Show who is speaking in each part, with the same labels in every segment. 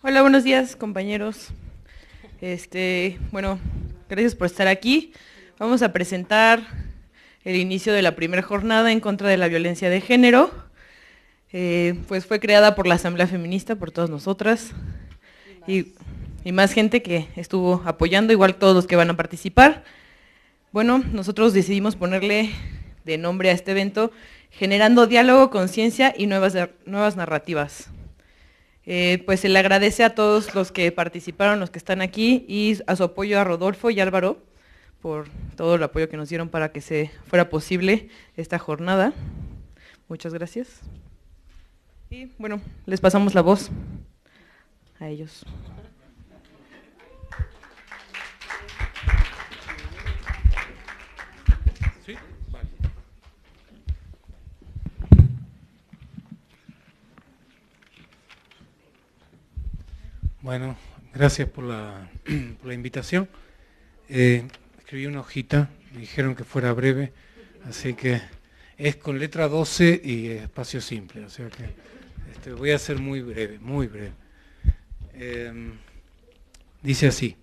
Speaker 1: Hola, buenos días, compañeros. Este, bueno, gracias por estar aquí. Vamos a presentar el inicio de la primera jornada en contra de la violencia de género. Eh, pues fue creada por la Asamblea Feminista, por todas nosotras. Y, y más gente que estuvo apoyando, igual todos los que van a participar. Bueno, nosotros decidimos ponerle de nombre a este evento Generando Diálogo, Conciencia y nuevas, nuevas Narrativas. Eh, pues se le agradece a todos los que participaron, los que están aquí, y a su apoyo a Rodolfo y Álvaro por todo el apoyo que nos dieron para que se fuera posible esta jornada. Muchas gracias. Y bueno, les pasamos la voz a ellos.
Speaker 2: Bueno, gracias por la, invitación. Eh, escribí una hojita, me dijeron que fuera breve, así que es con letra 12 y espacio simple, o sea que este, voy a ser muy breve, muy breve. Em, dice así,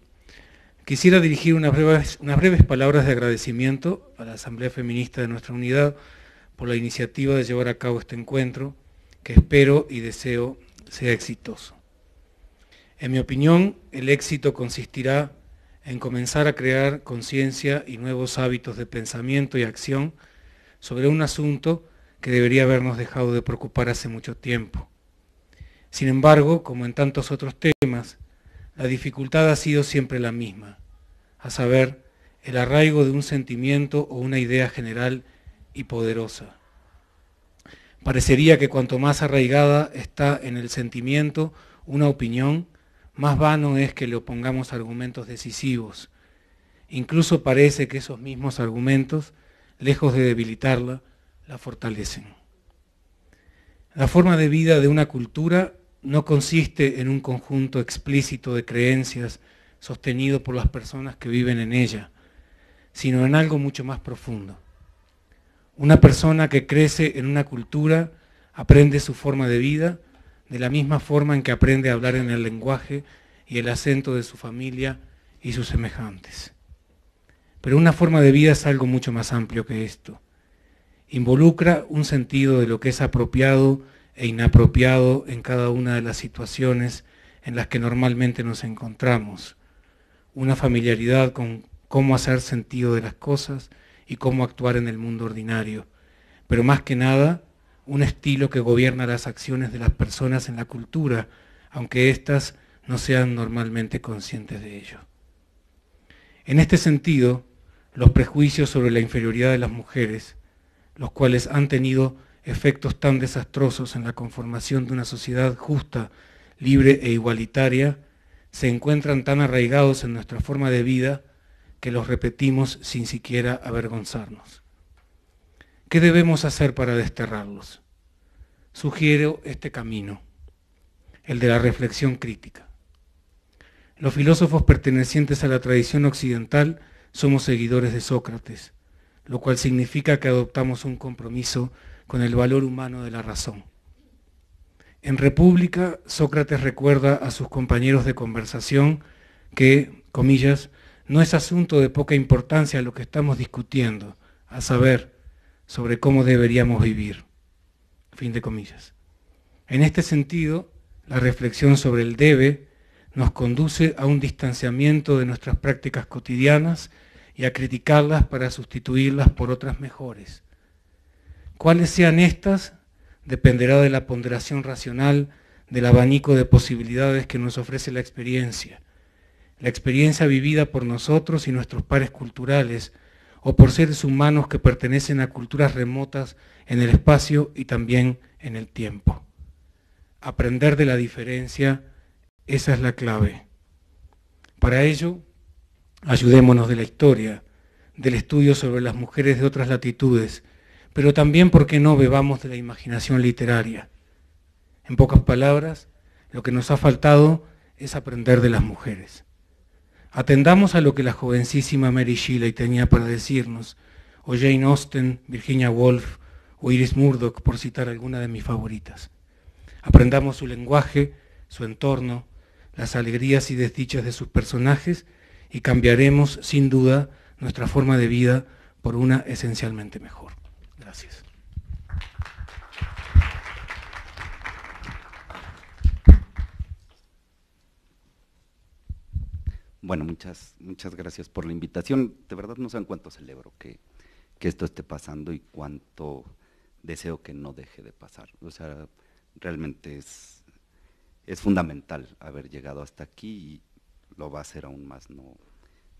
Speaker 2: quisiera dirigir unas breves, unas breves palabras de agradecimiento a la Asamblea Feminista de nuestra unidad por la iniciativa de llevar a cabo este encuentro, que espero y deseo sea exitoso. En mi opinión, el éxito consistirá en comenzar a crear conciencia y nuevos hábitos de pensamiento y acción sobre un asunto que debería habernos dejado de preocupar hace mucho tiempo. Sin embargo, como en tantos otros temas, la dificultad ha sido siempre la misma, a saber, el arraigo de un sentimiento o una idea general y poderosa. Parecería que cuanto más arraigada está en el sentimiento una opinión, más vano es que le opongamos argumentos decisivos. Incluso parece que esos mismos argumentos, lejos de debilitarla, la fortalecen. La forma de vida de una cultura no consiste en un conjunto explícito de creencias sostenido por las personas que viven en ella, sino en algo mucho más profundo. Una persona que crece en una cultura aprende su forma de vida de la misma forma en que aprende a hablar en el lenguaje y el acento de su familia y sus semejantes. Pero una forma de vida es algo mucho más amplio que esto. Involucra un sentido de lo que es apropiado e inapropiado en cada una de las situaciones en las que normalmente nos encontramos. Una familiaridad con cómo hacer sentido de las cosas y cómo actuar en el mundo ordinario. Pero más que nada, un estilo que gobierna las acciones de las personas en la cultura, aunque éstas no sean normalmente conscientes de ello. En este sentido, los prejuicios sobre la inferioridad de las mujeres, los cuales han tenido efectos tan desastrosos en la conformación de una sociedad justa, libre e igualitaria, se encuentran tan arraigados en nuestra forma de vida que los repetimos sin siquiera avergonzarnos. ¿Qué debemos hacer para desterrarlos? Sugiero este camino, el de la reflexión crítica. Los filósofos pertenecientes a la tradición occidental somos seguidores de Sócrates, lo cual significa que adoptamos un compromiso con el valor humano de la razón. En República, Sócrates recuerda a sus compañeros de conversación que, comillas, no es asunto de poca importancia lo que estamos discutiendo, a saber, sobre cómo deberíamos vivir. Fin de comillas. En este sentido, la reflexión sobre el debe nos conduce a un distanciamiento de nuestras prácticas cotidianas y a criticarlas para sustituirlas por otras mejores. Cuáles sean estas dependerá de la ponderación racional del abanico de posibilidades que nos ofrece la experiencia, la experiencia vivida por nosotros y nuestros pares culturales, o por seres humanos que pertenecen a culturas remotas en el espacio y también en el tiempo. Aprender de la diferencia, esa es la clave. Para ello, ayudémonos de la historia, del estudio sobre las mujeres de otras latitudes, pero también, ¿por qué no bebamos de la imaginación literaria? En pocas palabras, lo que nos ha faltado es aprender de las mujeres. Atendamos a lo que la jovencísima Mary Shelley tenía para decirnos, o Jane Austen, Virginia Woolf o Iris Murdoch, por citar alguna de mis favoritas. Aprendamos su lenguaje, su entorno, las alegrías y desdichas de sus personajes y cambiaremos sin duda nuestra forma de vida por una esencialmente mejor. Gracias.
Speaker 3: Bueno, muchas, muchas gracias por la invitación. De verdad no saben cuánto celebro que, que esto esté pasando y cuánto deseo que no deje de pasar. O sea, realmente es, es fundamental haber llegado hasta aquí y lo va a hacer aún más no,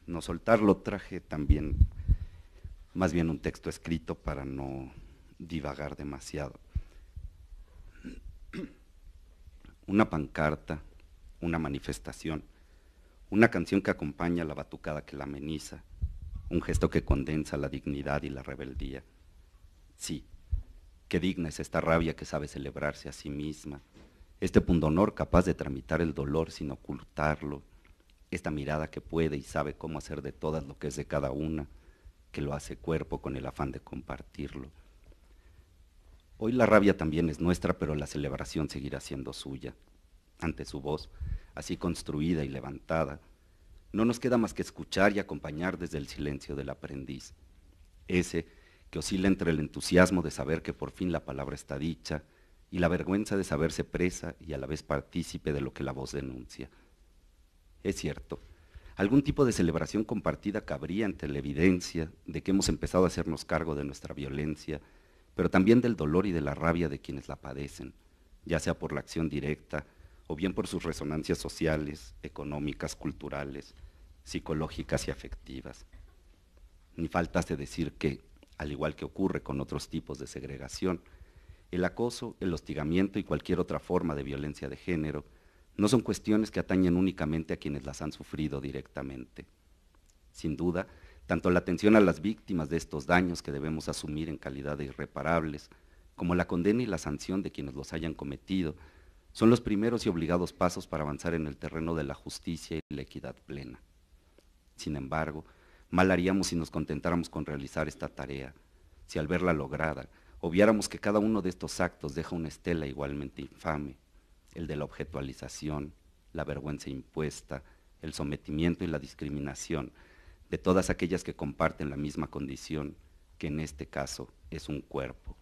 Speaker 3: no soltarlo. Traje también más bien un texto escrito para no divagar demasiado. Una pancarta, una manifestación una canción que acompaña la batucada que la ameniza, un gesto que condensa la dignidad y la rebeldía. Sí, qué digna es esta rabia que sabe celebrarse a sí misma, este pundonor capaz de tramitar el dolor sin ocultarlo, esta mirada que puede y sabe cómo hacer de todas lo que es de cada una, que lo hace cuerpo con el afán de compartirlo. Hoy la rabia también es nuestra, pero la celebración seguirá siendo suya. Ante su voz, así construida y levantada, no nos queda más que escuchar y acompañar desde el silencio del aprendiz, ese que oscila entre el entusiasmo de saber que por fin la palabra está dicha y la vergüenza de saberse presa y a la vez partícipe de lo que la voz denuncia. Es cierto, algún tipo de celebración compartida cabría ante la evidencia de que hemos empezado a hacernos cargo de nuestra violencia, pero también del dolor y de la rabia de quienes la padecen, ya sea por la acción directa o bien por sus resonancias sociales, económicas, culturales, psicológicas y afectivas. Ni faltas decir que, al igual que ocurre con otros tipos de segregación, el acoso, el hostigamiento y cualquier otra forma de violencia de género no son cuestiones que atañen únicamente a quienes las han sufrido directamente. Sin duda, tanto la atención a las víctimas de estos daños que debemos asumir en calidad de irreparables, como la condena y la sanción de quienes los hayan cometido, son los primeros y obligados pasos para avanzar en el terreno de la justicia y la equidad plena. Sin embargo, mal haríamos si nos contentáramos con realizar esta tarea, si al verla lograda, obviáramos que cada uno de estos actos deja una estela igualmente infame, el de la objetualización, la vergüenza impuesta, el sometimiento y la discriminación de todas aquellas que comparten la misma condición, que en este caso es un cuerpo.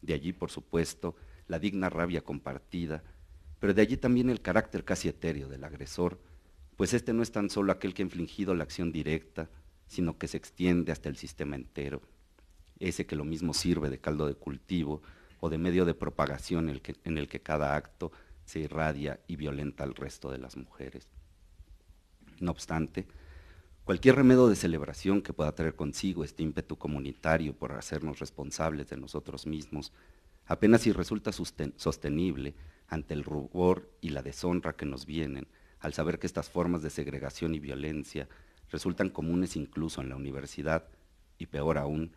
Speaker 3: De allí, por supuesto, la digna rabia compartida, pero de allí también el carácter casi etéreo del agresor, pues este no es tan solo aquel que ha infligido la acción directa, sino que se extiende hasta el sistema entero, ese que lo mismo sirve de caldo de cultivo o de medio de propagación en el que, en el que cada acto se irradia y violenta al resto de las mujeres. No obstante, cualquier remedio de celebración que pueda traer consigo este ímpetu comunitario por hacernos responsables de nosotros mismos apenas si resulta sostenible ante el rubor y la deshonra que nos vienen al saber que estas formas de segregación y violencia resultan comunes incluso en la universidad y peor aún,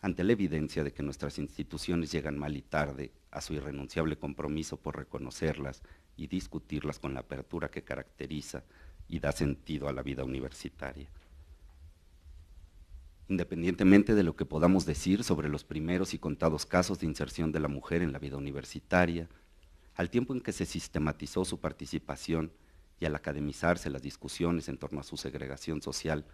Speaker 3: ante la evidencia de que nuestras instituciones llegan mal y tarde a su irrenunciable compromiso por reconocerlas y discutirlas con la apertura que caracteriza y da sentido a la vida universitaria independientemente de lo que podamos decir sobre los primeros y contados casos de inserción de la mujer en la vida universitaria, al tiempo en que se sistematizó su participación y al academizarse las discusiones en torno a su segregación social,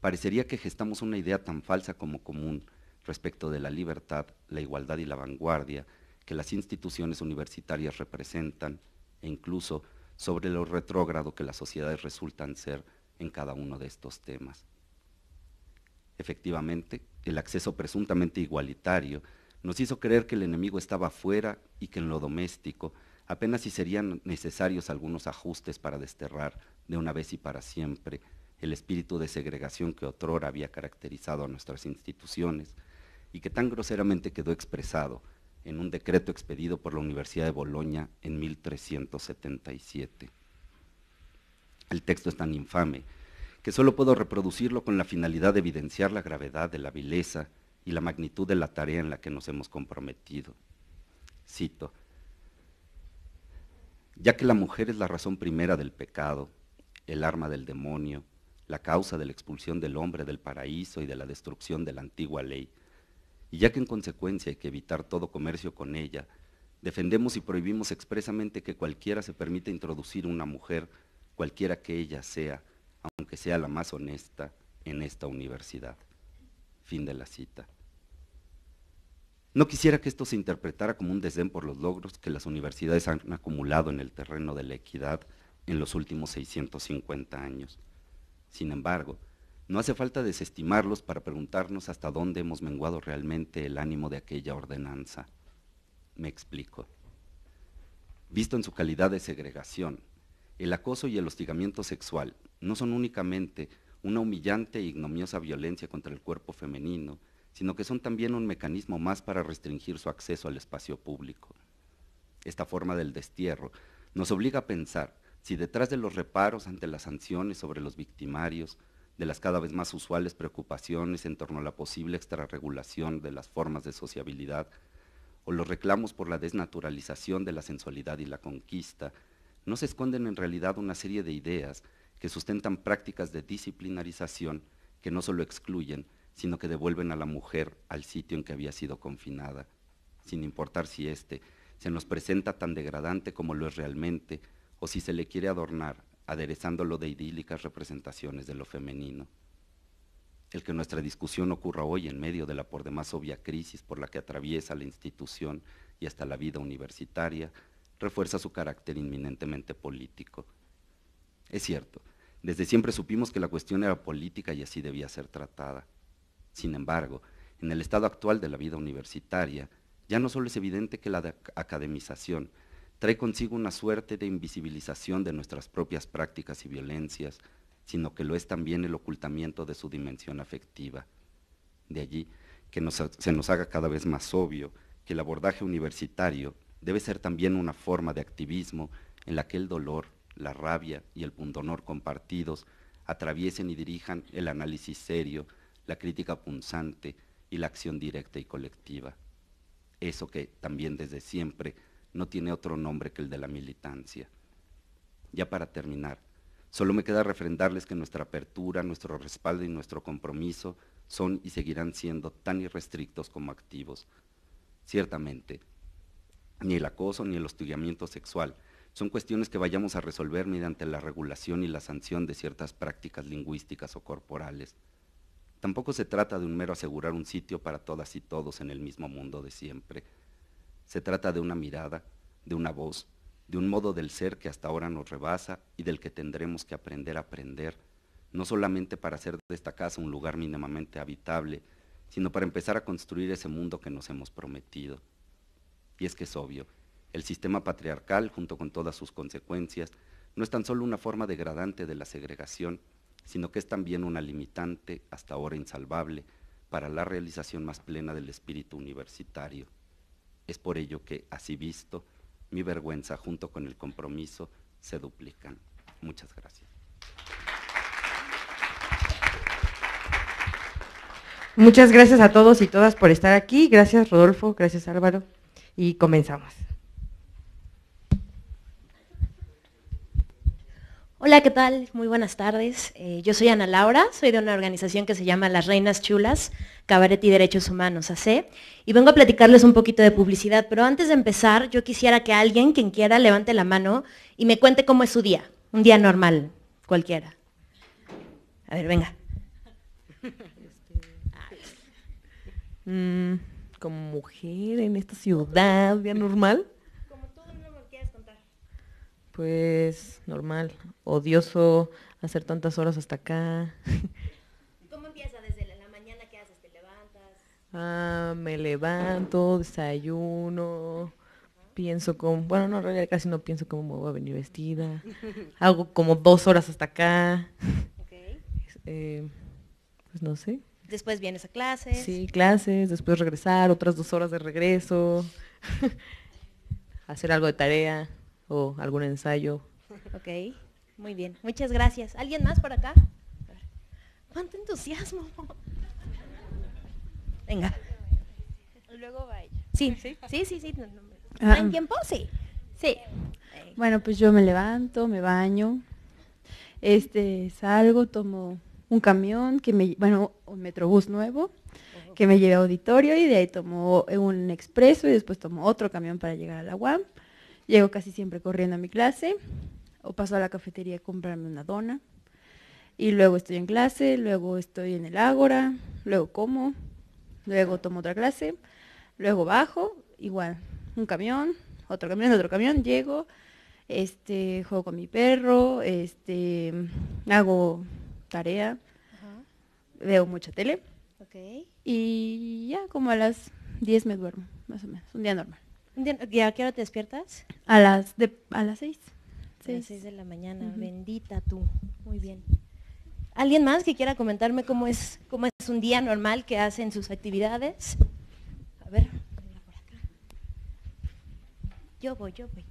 Speaker 3: parecería que gestamos una idea tan falsa como común respecto de la libertad, la igualdad y la vanguardia que las instituciones universitarias representan e incluso sobre lo retrógrado que las sociedades resultan ser en cada uno de estos temas. Efectivamente, el acceso presuntamente igualitario nos hizo creer que el enemigo estaba afuera y que en lo doméstico apenas si serían necesarios algunos ajustes para desterrar de una vez y para siempre el espíritu de segregación que otrora había caracterizado a nuestras instituciones y que tan groseramente quedó expresado en un decreto expedido por la Universidad de Boloña en 1377. El texto es tan infame que solo puedo reproducirlo con la finalidad de evidenciar la gravedad de la vileza y la magnitud de la tarea en la que nos hemos comprometido. Cito, ya que la mujer es la razón primera del pecado, el arma del demonio, la causa de la expulsión del hombre del paraíso y de la destrucción de la antigua ley, y ya que en consecuencia hay que evitar todo comercio con ella, Defendemos y prohibimos expresamente que cualquiera se permita introducir una mujer, cualquiera que ella sea, aunque sea la más honesta, en esta universidad. Fin de la cita. No quisiera que esto se interpretara como un desdén por los logros que las universidades han acumulado en el terreno de la equidad en los últimos 650 años. Sin embargo, no hace falta desestimarlos para preguntarnos hasta dónde hemos menguado realmente el ánimo de aquella ordenanza. Me explico. Visto en su calidad de segregación, el acoso y el hostigamiento sexual no son únicamente una humillante e ignomiosa violencia contra el cuerpo femenino, sino que son también un mecanismo más para restringir su acceso al espacio público. Esta forma del destierro nos obliga a pensar si detrás de los reparos ante las sanciones sobre los victimarios, de las cada vez más usuales preocupaciones en torno a la posible extrarregulación de las formas de sociabilidad, o los reclamos por la desnaturalización de la sensualidad y la conquista, no se esconden en realidad una serie de ideas que sustentan prácticas de disciplinarización que no solo excluyen, sino que devuelven a la mujer al sitio en que había sido confinada, sin importar si éste se nos presenta tan degradante como lo es realmente, o si se le quiere adornar, aderezándolo de idílicas representaciones de lo femenino. El que nuestra discusión ocurra hoy en medio de la por demás obvia crisis por la que atraviesa la institución y hasta la vida universitaria, refuerza su carácter inminentemente político. Es cierto, desde siempre supimos que la cuestión era política y así debía ser tratada. Sin embargo, en el estado actual de la vida universitaria, ya no solo es evidente que la academización trae consigo una suerte de invisibilización de nuestras propias prácticas y violencias, sino que lo es también el ocultamiento de su dimensión afectiva. De allí que se nos haga cada vez más obvio que el abordaje universitario debe ser también una forma de activismo en la que el dolor, la rabia y el pundonor compartidos atraviesen y dirijan el análisis serio, la crítica punzante y la acción directa y colectiva. Eso que también desde siempre no tiene otro nombre que el de la militancia. Ya para terminar, solo me queda refrendarles que nuestra apertura, nuestro respaldo y nuestro compromiso son y seguirán siendo tan irrestrictos como activos. Ciertamente, ni el acoso ni el hostigamiento sexual son cuestiones que vayamos a resolver mediante la regulación y la sanción de ciertas prácticas lingüísticas o corporales. Tampoco se trata de un mero asegurar un sitio para todas y todos en el mismo mundo de siempre. Se trata de una mirada, de una voz, de un modo del ser que hasta ahora nos rebasa y del que tendremos que aprender a aprender, no solamente para hacer de esta casa un lugar mínimamente habitable, sino para empezar a construir ese mundo que nos hemos prometido. Y es que es obvio, el sistema patriarcal, junto con todas sus consecuencias, no es tan solo una forma degradante de la segregación, sino que es también una limitante, hasta ahora insalvable, para la realización más plena del espíritu universitario. Es por ello que, así visto, mi vergüenza junto con el compromiso se duplican. Muchas gracias.
Speaker 1: Muchas gracias a todos y todas por estar aquí. Gracias Rodolfo, gracias Álvaro. Y comenzamos.
Speaker 4: Hola, ¿qué tal? Muy buenas tardes. Eh, yo soy Ana Laura, soy de una organización que se llama Las Reinas Chulas, Cabaret y Derechos Humanos, AC, y vengo a platicarles un poquito de publicidad, pero antes de empezar, yo quisiera que alguien, quien quiera, levante la mano y me cuente cómo es su día, un día normal, cualquiera. A ver, venga.
Speaker 1: Mm, como mujer en esta ciudad, día normal. Pues normal, odioso hacer tantas horas hasta acá.
Speaker 4: ¿Cómo empieza desde la mañana? ¿Qué haces? ¿Te levantas?
Speaker 1: Ah, me levanto, desayuno, pienso como, bueno, no, en realidad casi no pienso cómo me voy a venir vestida. Hago como dos horas hasta acá. Eh, pues no sé.
Speaker 4: Después vienes a clases.
Speaker 1: Sí, clases, después regresar, otras dos horas de regreso. hacer algo de tarea o algún ensayo.
Speaker 4: Ok, muy bien. Muchas gracias. ¿Alguien más por acá? ¡Cuánto entusiasmo! Venga.
Speaker 5: Luego va
Speaker 4: Sí, sí, sí, sí. sí. Ah. ¿En tiempo? Sí. Sí.
Speaker 5: Bueno, pues yo me levanto, me baño, este, salgo, tomo un camión, que me, bueno, un metrobús nuevo, que me lleve a auditorio y de ahí tomo un expreso y después tomo otro camión para llegar a la UAM. Llego casi siempre corriendo a mi clase o paso a la cafetería a comprarme una dona. Y luego estoy en clase, luego estoy en el ágora, luego como, luego tomo otra clase, luego bajo, igual, un camión, otro camión, otro camión, llego, este, juego con mi perro, este, hago tarea, veo mucha tele. Y ya como a las 10 me duermo, más o menos, un día normal.
Speaker 4: ¿Y a qué hora te despiertas?
Speaker 5: A las de, a las 6.
Speaker 4: A las 6 de la mañana, bendita tú. Muy bien. ¿Alguien más que quiera comentarme cómo es, cómo es un día normal que hacen sus actividades? A ver, por acá. Yo voy, yo voy.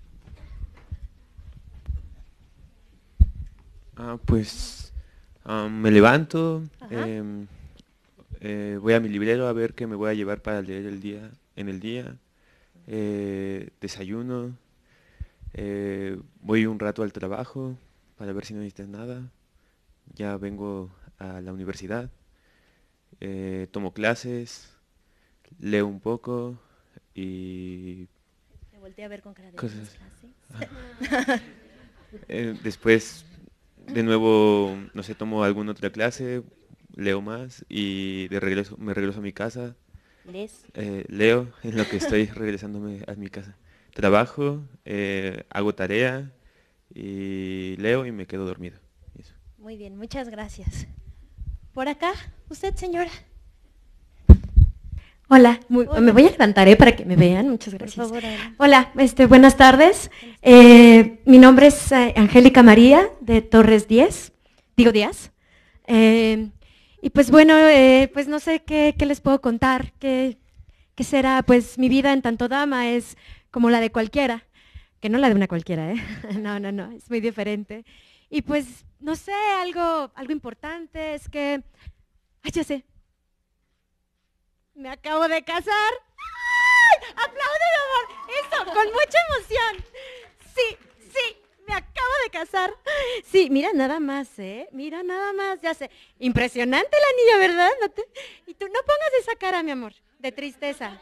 Speaker 6: Ah, pues me levanto, em, eh, voy a mi librero a ver qué me voy a llevar para leer el día, en el día, eh, desayuno, eh, voy un rato al trabajo para ver si no necesitas nada, ya vengo a la universidad, tomo clases, leo un poco y...
Speaker 4: Te volteé a ver con cara de
Speaker 6: cosas. después de nuevo, no sé, tomo alguna otra clase, leo más y de regreso me regreso a mi casa. Eh, leo en lo que estoy regresándome a mi casa. Trabajo, eh, hago tarea y leo y me quedo dormido.
Speaker 4: Muy bien, muchas gracias. Por acá, usted señora.
Speaker 7: Hola, me voy a levantar ¿eh? para que me vean, muchas gracias. Hola, este, buenas tardes. Eh, mi nombre es eh, Angélica María de Torres 10, digo Díaz. y pues bueno, pues no sé qué, les puedo contar, qué, qué, será, pues mi vida en tanto dama es como la de cualquiera, que no la de una cualquiera, ¿eh? no, no, no, es muy diferente. Y pues, no sé, algo, algo importante es que, ay, ya sé, me acabo de casar. ¡Ay! ¡Aplauden, amor! Eso, con mucha emoción. Sí, sí, me acabo de casar. Sí, mira nada más, ¿eh? Mira nada más, ya sé. Impresionante la niña, ¿verdad? Y tú no pongas esa cara, mi amor, de tristeza.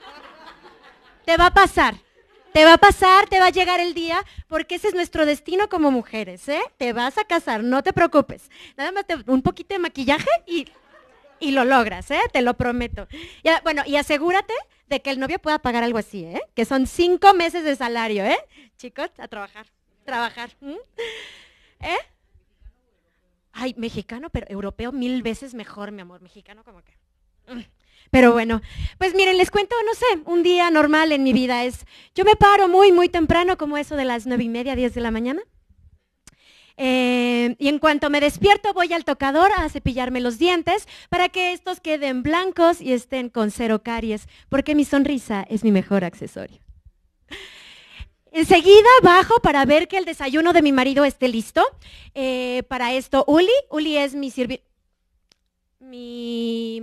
Speaker 7: Te va a pasar. Te va a pasar, te va a llegar el día, porque ese es nuestro destino como mujeres, ¿eh? Te vas a casar, no te preocupes. Nada más un poquito de maquillaje y y lo logras, ¿eh? Te lo prometo. bueno, y asegúrate de que el novio pueda pagar algo así, ¿eh? Que son cinco meses de salario, ¿eh? Chicos, a trabajar, trabajar. ¿Eh? Ay, mexicano, pero europeo mil veces mejor, mi amor. Mexicano como que... Mm. Pero bueno, pues miren, les cuento, no sé, un día normal en mi vida es, yo me paro muy, muy temprano, como eso de las nueve y media, diez de la mañana. Eh, y en cuanto me despierto voy al tocador a cepillarme los dientes para que estos queden blancos y estén con cero caries, porque mi sonrisa es mi mejor accesorio. Enseguida bajo para ver que el desayuno de mi marido esté listo. Eh, para esto, Uli, Uli es mi sirvi... Mi.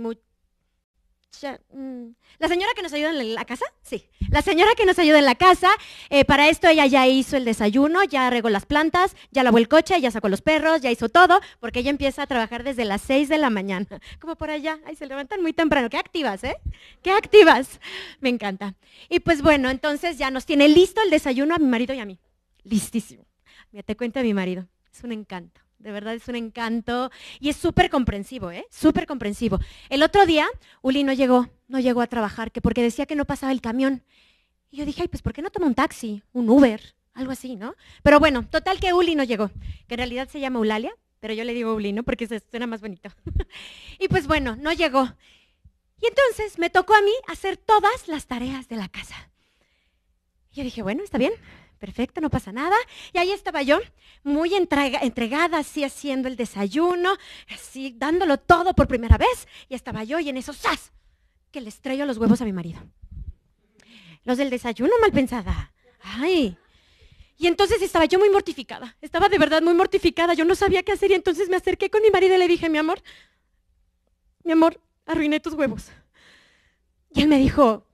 Speaker 7: La señora que nos ayuda en la casa, sí. La señora que nos ayuda en la casa, eh, para esto ella ya hizo el desayuno, ya regó las plantas, ya lavó el coche, ya sacó los perros, ya hizo todo, porque ella empieza a trabajar desde las 6 de la mañana. Como por allá, ahí se levantan muy temprano. Qué activas, ¿eh? Qué activas. Me encanta. Y pues bueno, entonces ya nos tiene listo el desayuno a mi marido y a mí. Listísimo. Mira, te cuento a mi marido. Es un encanto. De verdad es un encanto y es súper comprensivo, ¿eh? Súper comprensivo. El otro día, Uli no llegó, no llegó a trabajar, que porque decía que no pasaba el camión. Y yo dije, ay, pues ¿por qué no toma un taxi, un Uber, algo así, ¿no? Pero bueno, total que Uli no llegó, que en realidad se llama Eulalia, pero yo le digo Uli, ¿no? Porque suena más bonito. y pues bueno, no llegó. Y entonces me tocó a mí hacer todas las tareas de la casa. Y yo dije, bueno, está bien, perfecto, no pasa nada. Y ahí estaba yo, muy entregada, así haciendo el desayuno, así dándolo todo por primera vez. Y estaba yo y en eso, ¡zas! Que le estrello los huevos a mi marido. Los del desayuno, mal pensada. Ay. Y entonces estaba yo muy mortificada. Estaba de verdad muy mortificada. Yo no sabía qué hacer y entonces me acerqué con mi marido y le dije, mi amor, mi amor, arruiné tus huevos. Y él me dijo,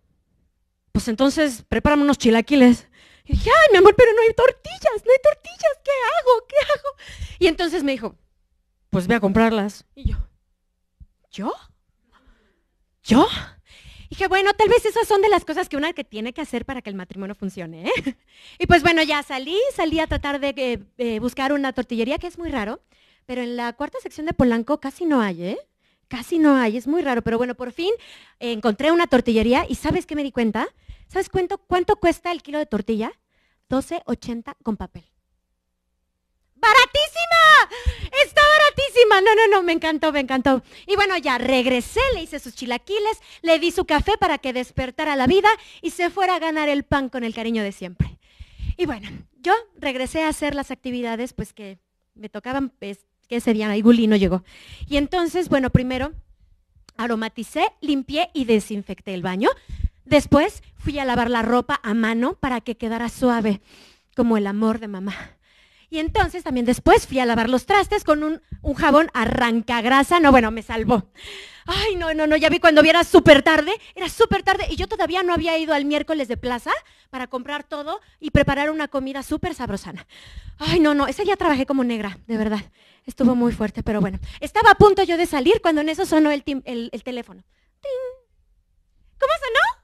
Speaker 7: pues entonces prepárame unos chilaquiles. Y dije, ay, mi amor, pero no hay tortillas, no hay tortillas, ¿qué hago? ¿Qué hago? Y entonces me dijo, pues ve a comprarlas. Y yo, ¿yo? ¿Yo? Dije, bueno, tal vez esas son de las cosas que una que tiene que hacer para que el matrimonio funcione. ¿eh? Y pues bueno, ya salí, salí a tratar de eh, eh, buscar una tortillería, que es muy raro, pero en la cuarta sección de Polanco casi no hay, ¿eh? Casi no hay, es muy raro, pero bueno, por fin encontré una tortillería y ¿sabes qué me di cuenta? ¿Sabes cuánto, cuánto cuesta el kilo de tortilla? 12.80 con papel. ¡Baratísima! Está baratísima. No, no, no, me encantó, me encantó. Y bueno, ya regresé, le hice sus chilaquiles, le di su café para que despertara la vida y se fuera a ganar el pan con el cariño de siempre. Y bueno, yo regresé a hacer las actividades pues que me tocaban, pues, que ese día y no llegó. Y entonces, bueno, primero aromaticé, limpié y desinfecté el baño. Después fui a lavar la ropa a mano para que quedara suave, como el amor de mamá. Y entonces también después fui a lavar los trastes con un, un jabón arrancagrasa. No, bueno, me salvó. Ay, no, no, no, ya vi cuando vi era súper tarde, era súper tarde y yo todavía no había ido al miércoles de plaza para comprar todo y preparar una comida súper sabrosana. Ay, no, no, ese día trabajé como negra, de verdad. Estuvo muy fuerte, pero bueno. Estaba a punto yo de salir cuando en eso sonó el, el, el teléfono. ¿Cómo sonó?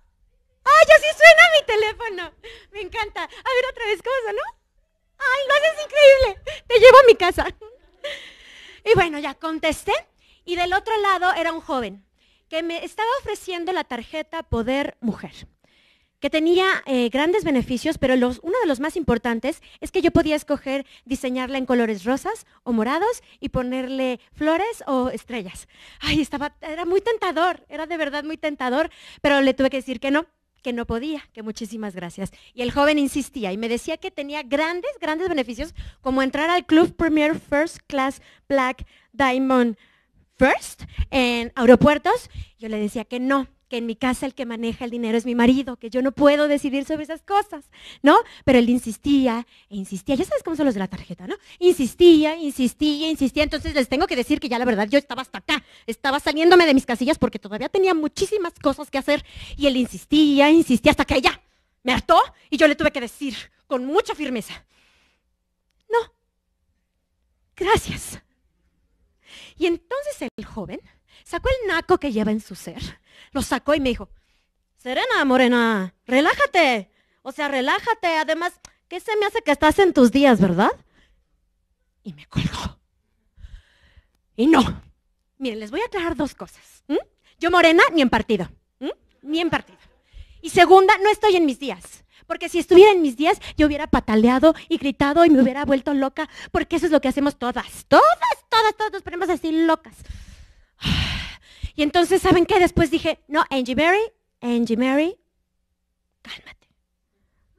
Speaker 7: ¡Ay, ya sí suena mi teléfono! Me encanta. A ver otra vez, ¿cómo sonó? ¡Ay, lo haces increíble! Te llevo a mi casa. Y bueno, ya contesté. Y del otro lado era un joven que me estaba ofreciendo la tarjeta Poder Mujer, que tenía eh, grandes beneficios, pero uno de los más importantes es que yo podía escoger diseñarla en colores rosas o morados y ponerle flores o estrellas. Ay, estaba, era muy tentador, era de verdad muy tentador, pero le tuve que decir que no, que no podía, que muchísimas gracias. Y el joven insistía y me decía que tenía grandes, grandes beneficios, como entrar al Club Premier First Class Black Diamond First en aeropuertos. Yo le decía que no, que en mi casa el que maneja el dinero es mi marido, que yo no puedo decidir sobre esas cosas, ¿no? Pero él insistía e insistía, ya sabes cómo son los de la tarjeta, ¿no? Insistía, insistía, insistía, entonces les tengo que decir que ya la verdad yo estaba hasta acá, estaba saliéndome de mis casillas porque todavía tenía muchísimas cosas que hacer y él insistía, insistía hasta que ya me hartó y yo le tuve que decir con mucha firmeza, no, gracias. Y entonces el joven sacó el naco que lleva en su ser, lo sacó y me dijo, Serena, Morena, relájate. O sea, relájate. Además, ¿qué se me hace que estás en tus días, verdad? Y me colgó. Y no. Miren, les voy a aclarar dos cosas. Yo morena, ni en partido. Ni en partido. Y segunda, no estoy en mis días. Porque si estuviera en mis días, yo hubiera pataleado y gritado y me hubiera vuelto loca. Porque eso es lo que hacemos todas. Todas, todas, todas nos ponemos así locas. Y entonces, ¿saben qué? Después dije, no, Angie Mary, Angie Mary, cálmate.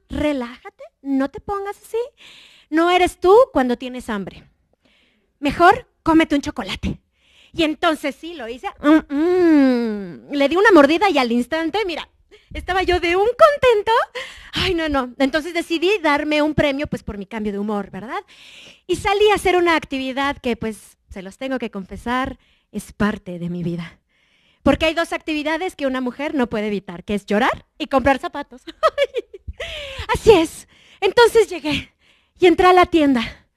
Speaker 7: Relájate, no te pongas así. No eres tú cuando tienes hambre. Mejor cómete un chocolate. Y entonces sí, lo hice. Le di una mordida y al instante, mira, estaba yo de un contento. Ay, no, no. Entonces decidí darme un premio pues por mi cambio de humor, ¿verdad? Y salí a hacer una actividad que pues, se los tengo que confesar, es parte de mi vida. Porque hay dos actividades que una mujer no puede evitar, que es llorar y comprar zapatos. Así es. Entonces llegué y entré a la tienda.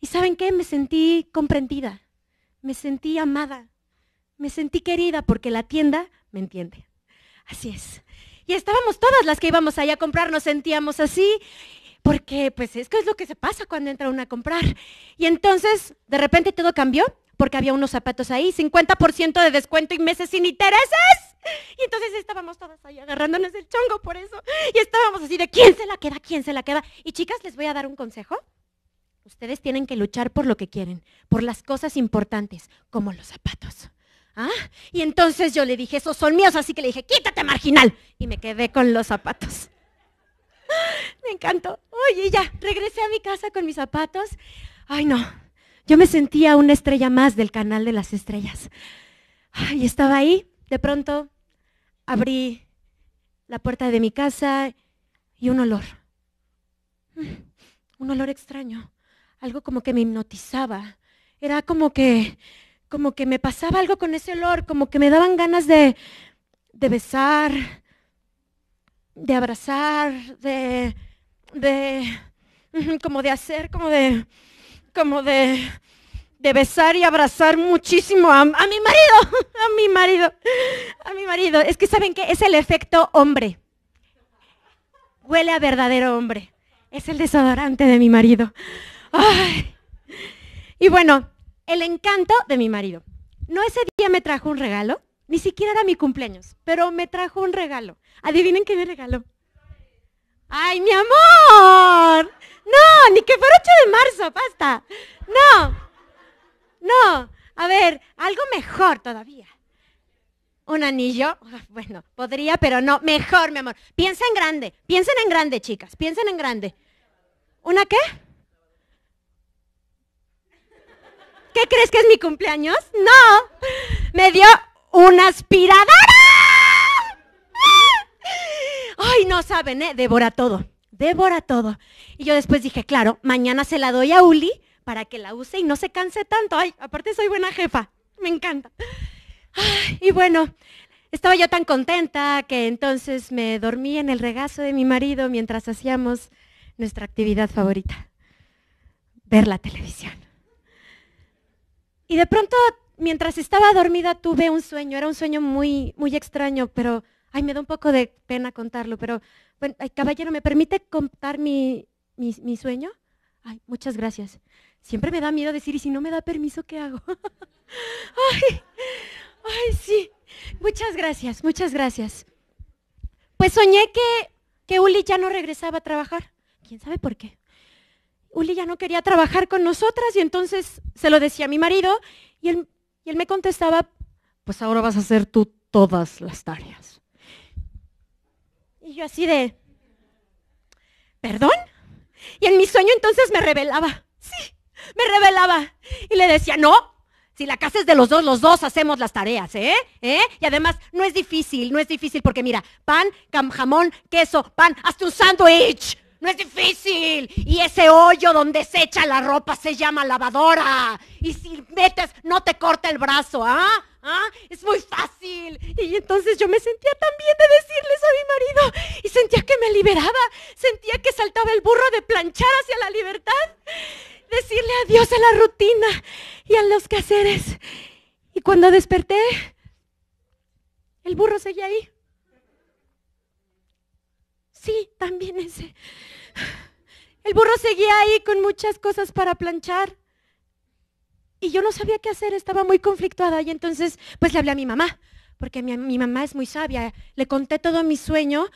Speaker 7: ¿Y saben qué? Me sentí comprendida, me sentí amada, me sentí querida porque la tienda me entiende. Así es. Y estábamos todas las que íbamos allá a comprar, nos sentíamos así, porque pues es que es lo que se pasa cuando entra una a comprar. Y entonces, de repente todo cambió porque había unos zapatos ahí, 50% de descuento y meses sin intereses. Y entonces estábamos todas ahí agarrándonos el chongo por eso. Y estábamos así de quién se la queda, quién se la queda. Y chicas, les voy a dar un consejo. Ustedes tienen que luchar por lo que quieren, por las cosas importantes, como los zapatos. ¿Ah? Y entonces yo le dije, esos son míos, así que le dije, quítate marginal. Y me quedé con los zapatos. Me encantó. Oye, ya, regresé a mi casa con mis zapatos. Ay, no, yo me sentía una estrella más del canal de las estrellas. Y estaba ahí, de pronto abrí la puerta de mi casa y un olor. Un olor extraño. Algo como que me hipnotizaba. Era como que, como que me pasaba algo con ese olor, como que me daban ganas de, de besar, de abrazar, de, de, como de hacer, como de, como de, besar y abrazar muchísimo a, a mi marido, a mi marido, a mi marido. Es que saben que es el efecto hombre. Huele a verdadero hombre. Es el desodorante de mi marido. Ay. Y bueno, el encanto de mi marido. No ese día me trajo un regalo, ni siquiera era mi cumpleaños, pero me trajo un regalo. Adivinen qué me regaló. ¡Ay, mi amor! No, ni que fuera 8 de marzo, basta. No, no. A ver, algo mejor todavía. ¿Un anillo? Bueno, podría, pero no. Mejor, mi amor. Piensa en grande. Piensen en grande, chicas. Piensen en grande. ¿Una qué? ¿Qué crees que es mi cumpleaños? No. Me dio una aspiradora. Ay, no saben, ¿eh? Devora todo. Devora todo. Y yo después dije, claro, mañana se la doy a Uli para que la use y no se canse tanto. Ay, aparte soy buena jefa. Me encanta. Y bueno, estaba yo tan contenta que entonces me dormí en el regazo de mi marido mientras hacíamos nuestra actividad favorita, ver la televisión. Y de pronto, mientras estaba dormida, tuve un sueño. Era un sueño muy, muy extraño, pero, ay, me da un poco de pena contarlo, pero, bueno, caballero, ¿me permite contar mi, mi, mi sueño? Ay, muchas gracias. Siempre me da miedo decir, ¿y si no me da permiso, qué hago? ay, ay, sí. Muchas gracias, muchas gracias. Pues soñé que, que Uli ya no regresaba a trabajar. ¿Quién sabe por qué? Uli ya no quería trabajar con nosotras y entonces se lo decía a mi marido y él, y él me contestaba, pues ahora vas a hacer tú todas las tareas. Y yo así de, ¿perdón? Y en mi sueño entonces me revelaba, sí, me revelaba. Y le decía, no, si la casa es de los dos, los dos hacemos las tareas, ¿eh? ¿eh? Y además no es difícil, no es difícil porque mira, pan, jamón, queso, pan, hazte un sándwich. No es difícil. Y ese hoyo donde se echa la ropa se llama lavadora. Y si metes, no te corta el brazo, ¿ah? ¿Ah? Es muy fácil. Y entonces yo me sentía tan bien de decirles a mi marido. Y sentía que me liberaba. Sentía que saltaba el burro de planchar hacia la libertad. Decirle adiós a la rutina y a los quehaceres. Y cuando desperté, el burro seguía ahí. Sí, también ese. El burro seguía ahí con muchas cosas para planchar. Y yo no sabía qué hacer, estaba muy conflictuada. Y entonces, pues le hablé a mi mamá, porque mi, mi mamá es muy sabia. Le conté todo mi sueño.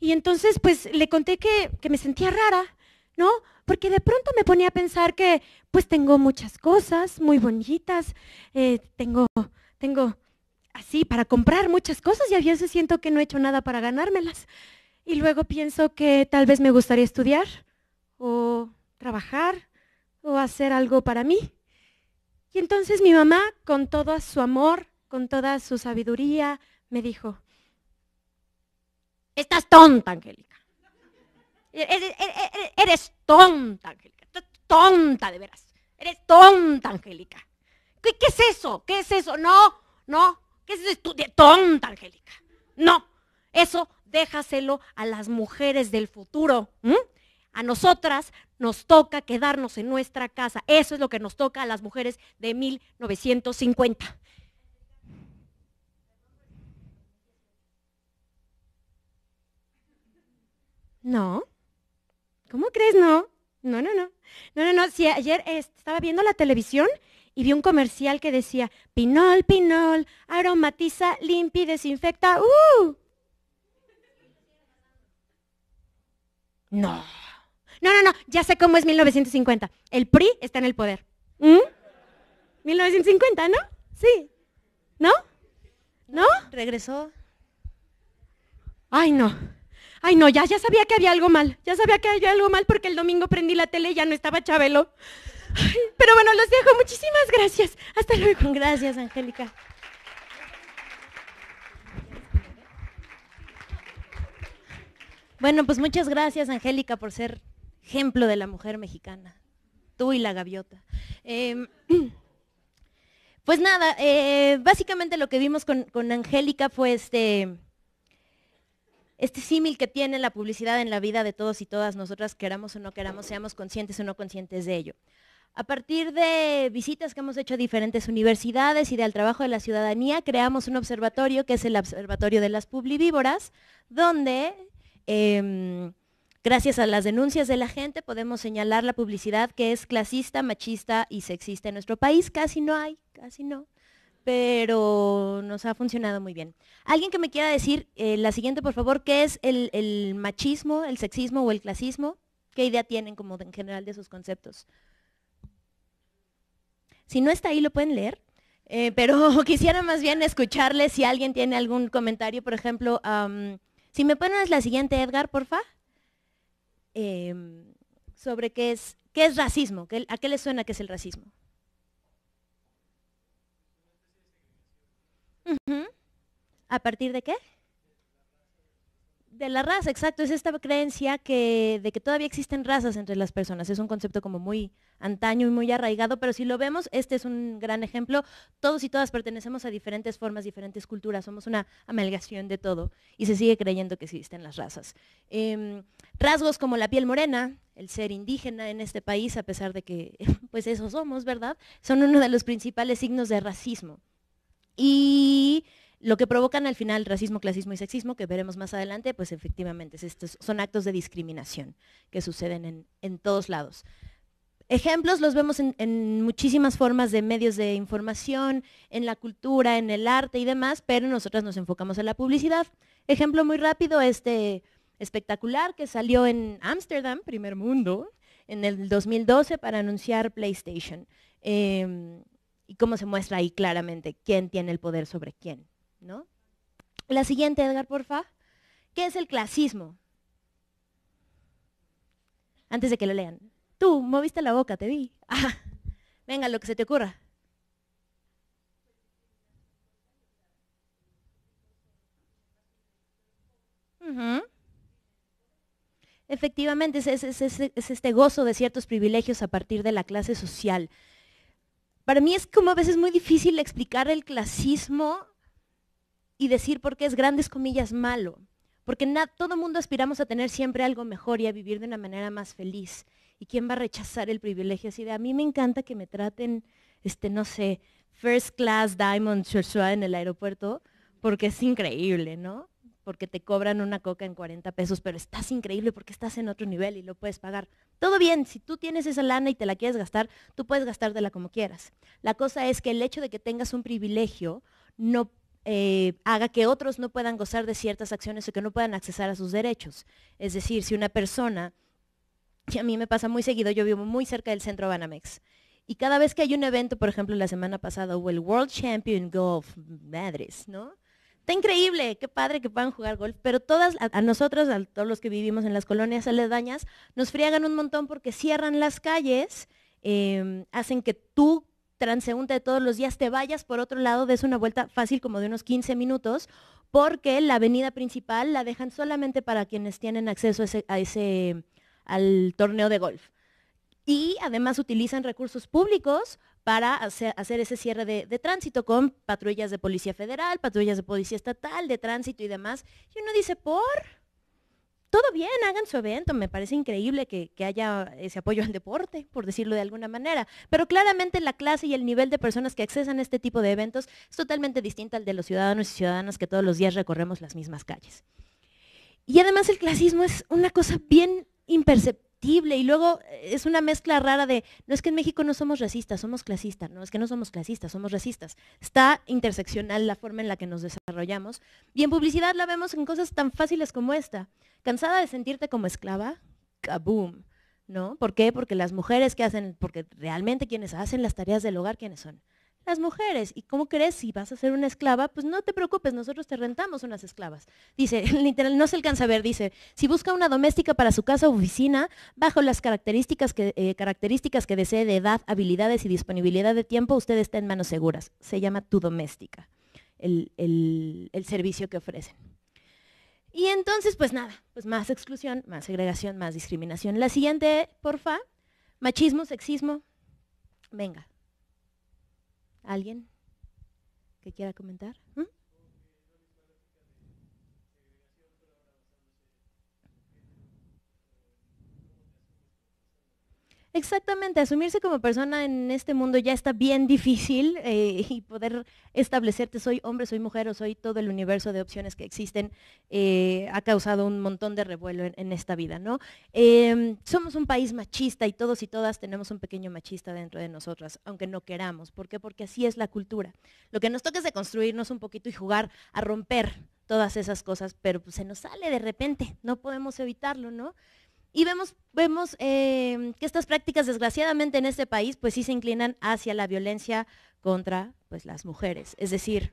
Speaker 7: Y entonces, pues le conté que, que me sentía rara, ¿no? Porque de pronto me ponía a pensar que, pues tengo muchas cosas muy bonitas. eh, tengo, tengo así para comprar muchas cosas y a veces siento que no he hecho nada para ganármelas. Y luego pienso que tal vez me gustaría estudiar o trabajar o hacer algo para mí. Y entonces mi mamá, con todo su amor, con toda su sabiduría, me dijo, estás tonta, Angélica. Eres, eres- eres tonta, Angélica. Tonta, de veras. Eres tonta, Angélica. ¿Qué, es eso? ¿Qué es eso? No, no. ¿Qué es eso? Tonta, Angélica? No. Eso déjaselo a las mujeres del futuro. A nosotras nos toca quedarnos en nuestra casa. Eso es lo que nos toca a las mujeres de 1950. No. ¿Cómo crees? No. No, no, no. No, no, no. Si ayer estaba viendo la televisión y vi un comercial que decía, Pinol, Pinol, aromatiza, limpia y desinfecta. ¡Uh! No. No, no, no. Ya sé cómo es 1950. El PRI está en el poder. ¿Mm? 1950, ¿no? Sí. ¿No? ¿No?
Speaker 4: Regresó.
Speaker 7: Ay, no. Ay, no, ya, ya sabía que había algo mal. Ya sabía que había algo mal porque el domingo prendí la tele y ya no estaba Chabelo. Ay, pero bueno, los dejo. Muchísimas gracias. Hasta luego.
Speaker 4: Gracias, Angélica. Bueno, pues muchas gracias, Angélica, por ser ejemplo de la mujer mexicana. Tú y la gaviota. Em, pues nada, eh, básicamente lo que vimos con, con Angélica fue este, este símil que tiene la publicidad en la vida de todos y todas nosotras, queramos o no queramos, seamos conscientes o no conscientes de ello. A partir de visitas que hemos hecho a diferentes universidades y del trabajo de la ciudadanía, creamos un observatorio que es el Observatorio de las Publivívoras, donde em, gracias a las denuncias de la gente podemos señalar la publicidad que es clasista, machista y sexista en nuestro país. Casi no hay, casi no, pero nos ha funcionado muy bien. Alguien que me quiera decir eh, la siguiente, por favor, ¿qué es el, machismo, el sexismo o el clasismo? ¿Qué idea tienen como en general de esos conceptos? Si no está ahí, lo pueden leer. Eh, pero quisiera más bien escucharle si alguien tiene algún comentario, por ejemplo, si me pones la siguiente, Edgar, porfa, em, sobre qué es, qué es racismo, ¿a qué le suena que es el racismo? ¿A partir de qué? De la raza, exacto, es esta creencia que, de que todavía existen razas entre las personas. Es un concepto como muy antaño y muy arraigado, pero si lo vemos, este es un gran ejemplo. Todos y todas pertenecemos a diferentes formas, diferentes culturas, somos una amalgación de todo y se sigue creyendo que existen las razas. Em, rasgos como la piel morena, el ser indígena en este país, a pesar de que pues eso somos, ¿verdad? Son uno de los principales signos de racismo. Y lo que provocan al final racismo, clasismo y sexismo, que veremos más adelante, pues efectivamente estos son actos de discriminación que suceden en, todos lados. Ejemplos los vemos en, muchísimas formas de medios de información, en la cultura, en el arte y demás, pero nosotros nos enfocamos en la publicidad. Ejemplo muy rápido, este espectacular que salió en Ámsterdam, primer mundo, en el 2012 para anunciar PlayStation. Em, y cómo se muestra ahí claramente quién tiene el poder sobre quién. ¿No? La siguiente, Edgar, porfa. ¿Qué es el clasismo? Antes de que lo lean. Tú, moviste la boca, te vi. Ah, venga, lo que se te ocurra. Efectivamente, es, es, este gozo de ciertos privilegios a partir de la clase social. Para mí es como a veces muy difícil explicar el clasismo y decir por qué es grandes comillas malo. Porque todo mundo aspiramos a tener siempre algo mejor y a vivir de una manera más feliz. ¿Y quién va a rechazar el privilegio así de a mí me encanta que me traten, este, no sé, first class diamond en el aeropuerto? Porque es increíble, ¿no? Porque te cobran una coca en 40 pesos, pero estás increíble porque estás en otro nivel y lo puedes pagar. Todo bien, si tú tienes esa lana y te la quieres gastar, tú puedes gastártela como quieras. La cosa es que el hecho de que tengas un privilegio no eh, haga que otros no puedan gozar de ciertas acciones o que no puedan accesar a sus derechos. Es decir, si una persona, y a mí me pasa muy seguido, yo vivo muy cerca del centro Banamex, y cada vez que hay un evento, por ejemplo, la semana pasada hubo el World Champion Golf, madres, ¿no? Está increíble, qué padre que puedan jugar golf, pero todas, a, nosotros, a todos los que vivimos en las colonias aledañas, nos friegan un montón porque cierran las calles, em, hacen que tú transeúnte de todos los días, te vayas por otro lado, des una vuelta fácil como de unos 15 minutos, porque la avenida principal la dejan solamente para quienes tienen acceso a ese, al torneo de golf. Y además utilizan recursos públicos para hacer, ese cierre de, de, tránsito con patrullas de policía federal, patrullas de policía estatal, de tránsito y demás. Y uno dice, ¿por? Todo bien, hagan su evento, me parece increíble que, haya ese apoyo al deporte, por decirlo de alguna manera, pero claramente la clase y el nivel de personas que accesan a este tipo de eventos es totalmente distinto al de los ciudadanos y ciudadanas que todos los días recorremos las mismas calles. Y además el clasismo es una cosa bien imperceptible y luego eh, es una mezcla rara de, no es que en México no somos racistas, somos clasistas, no es que no somos clasistas, somos racistas. Está interseccional la forma en la que nos desarrollamos y en publicidad la vemos en cosas tan fáciles como esta. ¿Cansada de sentirte como esclava? Kaboom. ¿No? ¿Por qué? Porque las mujeres que hacen, porque realmente quienes hacen las tareas del hogar, ¿quiénes son? Las mujeres. ¿Y cómo crees? Si vas a ser una esclava, pues no te preocupes, nosotros te rentamos unas esclavas. Dice, literal, no se alcanza a ver, dice, si busca una doméstica para su casa o oficina, bajo las características que, eh, características que desee de edad, habilidades y disponibilidad de tiempo, usted está en manos seguras. Se llama tu doméstica, el, el servicio que ofrecen. Y entonces, pues nada, pues más exclusión, más segregación, más discriminación. La siguiente, porfa, machismo, sexismo. Venga. ¿Alguien que quiera comentar? ¿Mm? Exactamente, asumirse como persona en este mundo ya está bien difícil eh, y poder establecerte soy hombre, soy mujer o soy todo el universo de opciones que existen eh, ha causado un montón de revuelo en, esta vida, ¿no? Em, somos un país machista y todos y todas tenemos un pequeño machista dentro de nosotras, aunque no queramos. ¿Por qué? Porque así es la cultura. Lo que nos toca es de construirnos un poquito y jugar a romper todas esas cosas, pero pues, se nos sale de repente, no podemos evitarlo, ¿no? Y vemos, vemos eh, que estas prácticas, desgraciadamente en este país, pues sí se inclinan hacia la violencia contra pues, las mujeres. Es decir,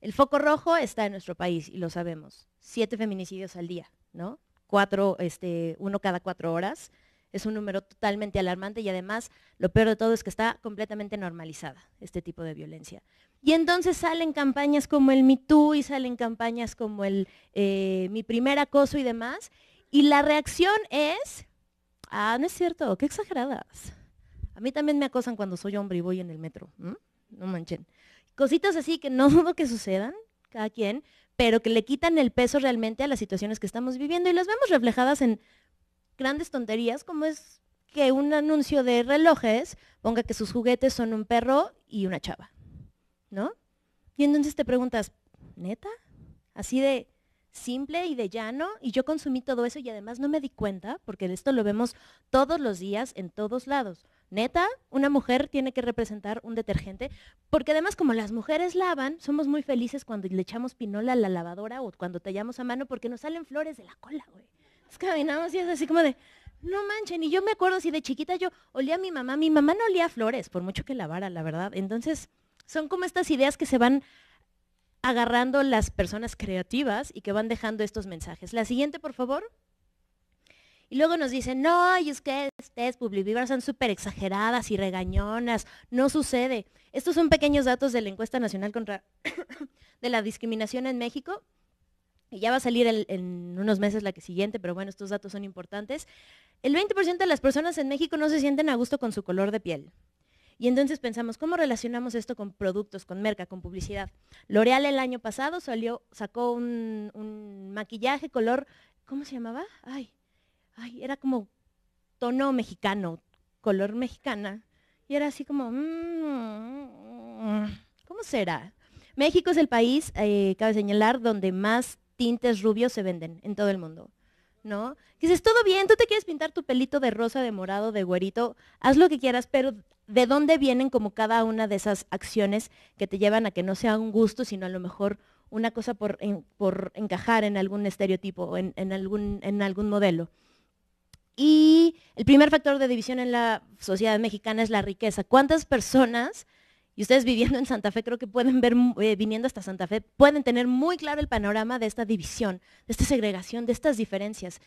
Speaker 4: el foco rojo está en nuestro país y lo sabemos. Siete feminicidios al día, ¿no? Cuatro, este, uno cada cuatro horas. Es un número totalmente alarmante y además lo peor de todo es que está completamente normalizada este tipo de violencia. Y entonces salen campañas como el Me Too y salen campañas como el eh, Mi Primer Acoso y demás. Y la reacción es, ah, no es cierto, qué exageradas. A mí también me acosan cuando soy hombre y voy en el metro. No manchen. Cositas así que no dudo que sucedan, cada quien, pero que le quitan el peso realmente a las situaciones que estamos viviendo y las vemos reflejadas en grandes tonterías como es que un anuncio de relojes ponga que sus juguetes son un perro y una chava, ¿no? Y entonces te preguntas, ¿neta? Así de, simple y de llano y yo consumí todo eso y además no me di cuenta, porque esto lo vemos todos los días en todos lados. Neta, una mujer tiene que representar un detergente, porque además como las mujeres lavan, somos muy felices cuando le echamos pinola a la lavadora o cuando tallamos a mano porque nos salen flores de la cola, güey. Es caminamos y es así como de, no manchen, y yo me acuerdo si de chiquita yo olía a mi mamá, mi mamá no olía flores, por mucho que lavara, la verdad. Entonces, son como estas ideas que se van agarrando las personas creativas y que van dejando estos mensajes. La siguiente, por favor. Y luego nos dicen, no, y es que ustedes publivivas son súper exageradas y regañonas, no sucede. Estos son pequeños datos de la encuesta nacional contra de la discriminación en México. Y ya va a salir en unos meses la que siguiente, pero bueno, estos datos son importantes. El 20% de las personas en México no se sienten a gusto con su color de piel. Y entonces pensamos, ¿cómo relacionamos esto con productos, con merca, con publicidad? L'Oreal el año pasado salió, sacó un, maquillaje color, ¿cómo se llamaba? Ay, ay, era como tono mexicano, color mexicana. Y era así como, mm, ¿cómo será? México es el país, eh, cabe señalar, donde más tintes rubios se venden en todo el mundo. ¿no? dices, todo bien, tú te quieres pintar tu pelito de rosa, de morado, de güerito, haz lo que quieras, pero ¿de dónde vienen como cada una de esas acciones que te llevan a que no sea un gusto, sino a lo mejor una cosa por, por encajar en algún estereotipo, en, en, algún, en algún modelo? Y el primer factor de división en la sociedad mexicana es la riqueza. ¿Cuántas personas y ustedes viviendo en Santa Fe, creo que pueden ver, eh, viniendo hasta Santa Fe, pueden tener muy claro el panorama de esta división, de esta segregación, de estas diferencias.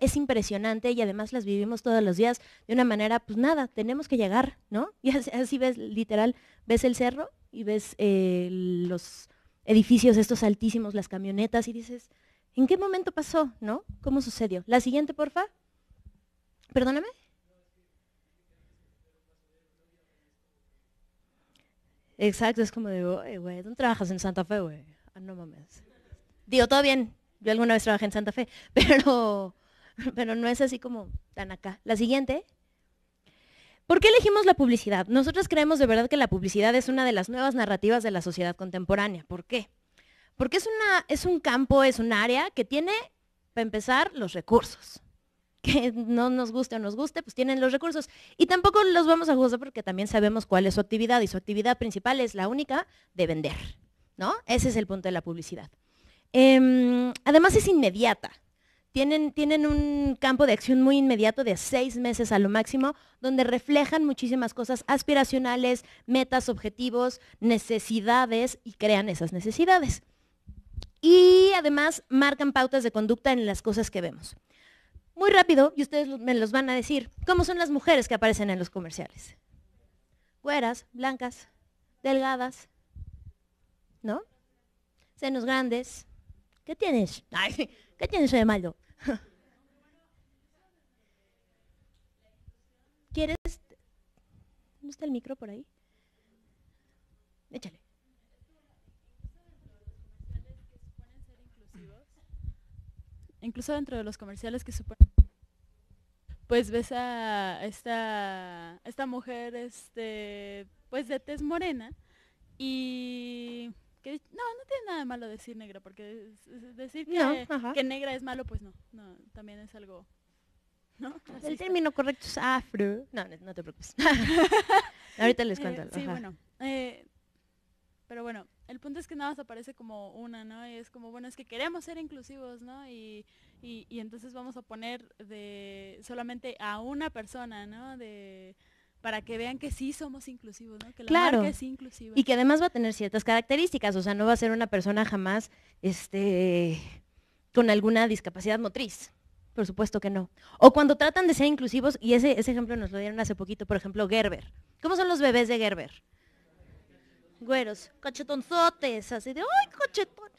Speaker 4: Es impresionante y además las vivimos todos los días de una manera, pues nada, tenemos que llegar, ¿no? Y así, ves, literal, ves el cerro y ves eh, los edificios estos altísimos, las camionetas y dices, ¿en qué momento pasó, no? ¿Cómo sucedió? La siguiente, porfa. Perdóname. Exacto, es como digo, güey, ¿dónde trabajas en Santa Fe, güey? Ah, no mames. Digo, todo bien, yo alguna vez trabajé en Santa Fe, pero, pero no es así como tan acá. La siguiente. ¿Por qué elegimos la publicidad? Nosotros creemos de verdad que la publicidad es una de las nuevas narrativas de la sociedad contemporánea. ¿Por qué? Porque es, una, es un campo, es un área que tiene, para empezar, los recursos que no nos guste o nos guste, pues tienen los recursos. Y tampoco los vamos a juzgar porque también sabemos cuál es su actividad y su actividad principal es la única de vender, ¿no? Ese es el punto de la publicidad. Em, además es inmediata. Tienen, tienen, un campo de acción muy inmediato de seis meses a lo máximo, donde reflejan muchísimas cosas aspiracionales, metas, objetivos, necesidades y crean esas necesidades. Y además marcan pautas de conducta en las cosas que vemos muy rápido, y ustedes me los van a decir, ¿cómo son las mujeres que aparecen en los comerciales? Güeras, blancas, delgadas, ¿no? Senos grandes. ¿Qué tienes? ¿Qué tienes de malo? ¿Quieres? ¿No está el micro por ahí? Échale.
Speaker 5: incluso dentro de los comerciales que suponen
Speaker 8: pues ves a esta, esta mujer, este, pues de tez morena, y que no, no tiene nada de malo decir negra, porque decir que, negra es malo, pues no, no, también es algo ¿no?
Speaker 4: El término correcto es afro. No, no te preocupes. Ahorita les cuento.
Speaker 8: sí, bueno. Eh, pero bueno, el punto es que nada más aparece como una, ¿no? Y es como, bueno, es que queremos ser inclusivos, ¿no? Y, y, y entonces vamos a poner de solamente a una persona, ¿no? De, para que vean que sí somos inclusivos, ¿no? Que la
Speaker 4: claro.
Speaker 8: marca es inclusiva.
Speaker 4: Y que además va a tener ciertas características, o sea, no va a ser una persona jamás este, con alguna discapacidad motriz. Por supuesto que no. O cuando tratan de ser inclusivos, y ese, ese ejemplo nos lo dieron hace poquito, por ejemplo, Gerber. ¿Cómo son los bebés de Gerber? Güeros, cachetonzotes, así de, ¡ay, cachetones!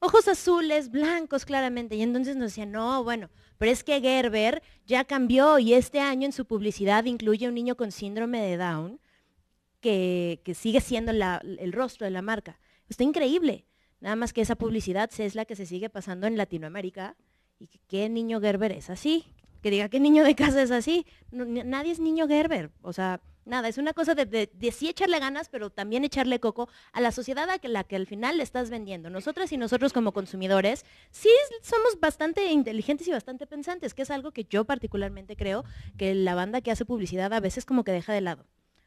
Speaker 4: Ojos azules, blancos claramente. Y entonces nos decían, no, bueno, pero es que Gerber ya cambió y este año en su publicidad incluye un niño con síndrome de Down que, sigue siendo el rostro de la marca. Está increíble. Nada más que esa publicidad es la que se sigue pasando en Latinoamérica y que qué niño Gerber es así. Que diga, ¿qué niño de casa es así? nadie es niño Gerber. O sea, nada, es una cosa de, sí echarle ganas, pero también echarle coco a la sociedad a la que al final le estás vendiendo. Nosotras y nosotros como consumidores, sí somos bastante inteligentes y bastante pensantes, que es algo que yo particularmente creo que la banda que hace publicidad a veces como que deja de lado.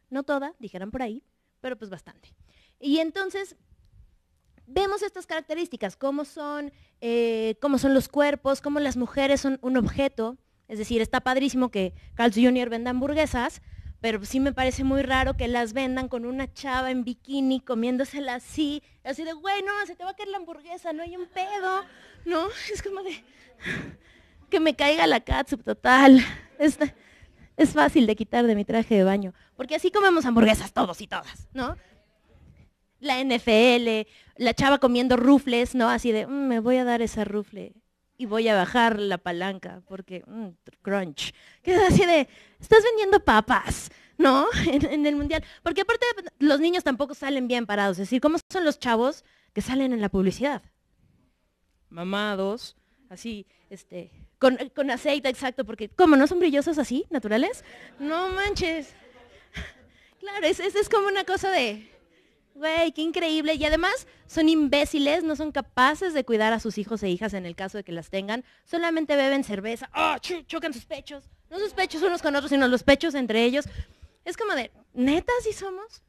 Speaker 4: No toda, dijeran por ahí, pero pues bastante. Y entonces, vemos estas características, cómo son, eh, cómo son los cuerpos, cómo las mujeres son un objeto. Es decir, está padrísimo que Carl's Jr. venda hamburguesas, pero sí me parece muy raro que las vendan con una chava en bikini comiéndosela así, así de, güey, no, se te va a caer la hamburguesa, no hay un pedo, ¿no? Es como de, que me caiga la catsup total. Es, es fácil de quitar de mi traje de baño, porque así comemos hamburguesas todos y todas, ¿no? La NFL, la chava comiendo rufles, ¿no? Así de, mm, me voy a dar esa rufle y voy a bajar la palanca porque mm, crunch. Que es así de, estás vendiendo papas, ¿no? En, el mundial. Porque aparte los niños tampoco salen bien parados. Es decir, ¿cómo son los chavos que salen en la publicidad? Mamados, así, este, con, con aceite, exacto, porque ¿cómo no son brillosos así, naturales? No manches. Claro, es, es como una cosa de, Güey, qué increíble. Y además son imbéciles, no son capaces de cuidar a sus hijos e hijas en el caso de que las tengan. Solamente beben cerveza. ¡Oh, chocan sus pechos! No sus pechos unos con otros, sino los pechos entre ellos. Es como de, ¿neta sí somos?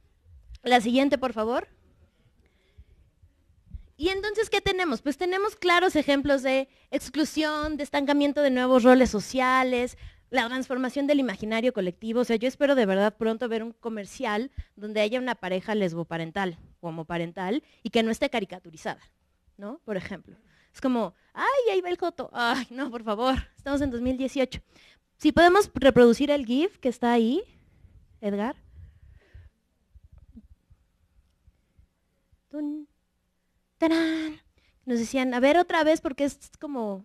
Speaker 4: La siguiente, por favor. Y entonces, ¿qué tenemos? Pues tenemos claros ejemplos de exclusión, de estancamiento de nuevos roles sociales, la transformación del imaginario colectivo. O sea, yo espero de verdad pronto ver un comercial donde haya una pareja lesboparental o homoparental y que no esté caricaturizada, ¿no? Por ejemplo. Es como, ay, ahí va el coto. Ay, no, por favor, estamos en 2018. Si podemos reproducir el GIF que está ahí, Edgar. Nos decían, a ver otra vez porque es como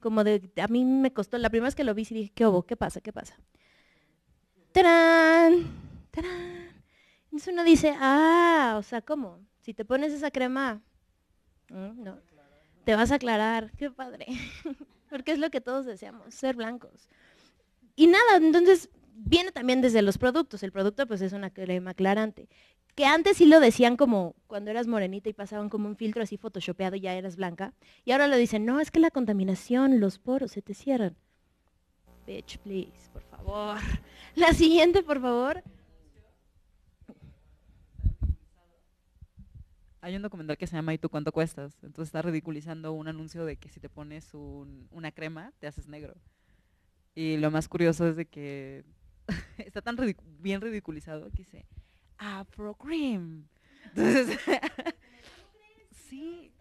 Speaker 4: como de, a mí me costó, la primera vez que lo vi, sí dije, ¿qué hubo? ¿Qué pasa? ¿Qué pasa? ¡Tarán! ¡Tarán! Entonces uno dice, ah, o sea, ¿cómo? Si te pones esa crema, mm, no, te vas a aclarar, qué padre, porque es lo que todos deseamos, ser blancos. Y nada, entonces viene también desde los productos, el producto pues es una crema aclarante que antes sí lo decían como cuando eras morenita y pasaban como un filtro así photoshopeado y ya eras blanca. Y ahora lo dicen, no, es que la contaminación, los poros se te cierran. Bitch, please, por favor. La siguiente, por favor.
Speaker 9: Hay un documental que se llama ¿Y tú cuánto cuestas? Entonces está ridiculizando un anuncio de que si te pones una crema, te haces negro. Y lo más curioso es de que está tan bien ridiculizado que dice, Afro Cream. Entonces, sí.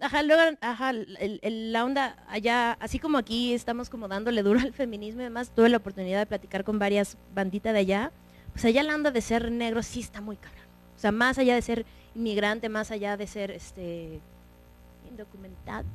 Speaker 4: Ajá, luego, ajá, la onda allá, así como aquí estamos como dándole duro al feminismo y además tuve la oportunidad de platicar con varias banditas de allá, pues allá la onda de ser negro sí está muy cabrón. O sea, más allá de ser inmigrante, más allá de ser este indocumentado,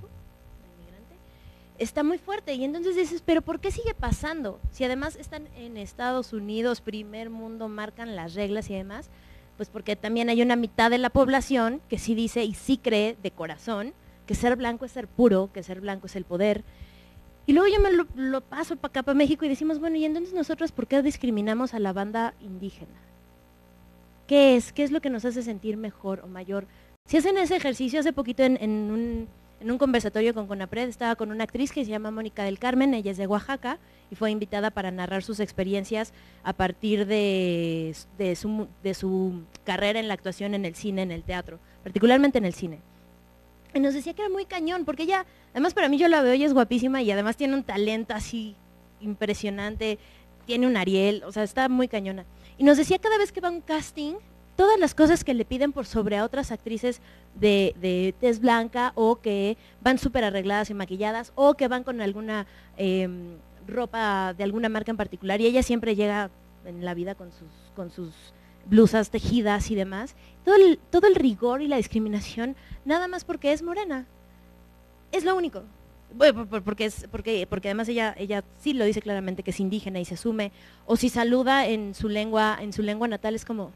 Speaker 4: está muy fuerte. Y entonces dices, pero ¿por qué sigue pasando? Si además están en Estados Unidos, primer mundo, marcan las reglas y demás, pues porque también hay una mitad de la población que sí dice y sí cree de corazón que ser blanco es ser puro, que ser blanco es el poder. Y luego yo me lo, paso para acá, para México, y decimos, bueno, ¿y entonces nosotros por qué discriminamos a la banda indígena? ¿Qué es? ¿Qué es lo que nos hace sentir mejor o mayor? Si hacen ese ejercicio, hace poquito en, en un, en un conversatorio con Conapred, estaba con una actriz que se llama Mónica del Carmen, ella es de Oaxaca, y fue invitada para narrar sus experiencias a partir de, de su, de su carrera en la actuación en el cine, en el teatro, particularmente en el cine. Y nos decía que era muy cañón, porque ella, además para mí yo la veo, ella es guapísima y además tiene un talento así impresionante, tiene un Ariel, o sea, está muy cañona. Y nos decía cada vez que va un casting, todas las cosas que le piden por sobre a otras actrices de, de tez blanca o que van súper arregladas y maquilladas o que van con alguna eh, ropa de alguna marca en particular y ella siempre llega en la vida con sus, con sus blusas tejidas y demás. Todo el, todo el rigor y la discriminación, nada más porque es morena. Es lo único. Porque, es, porque, porque además ella, ella sí lo dice claramente que es indígena y se asume. O si saluda en su lengua, en su lengua natal es como,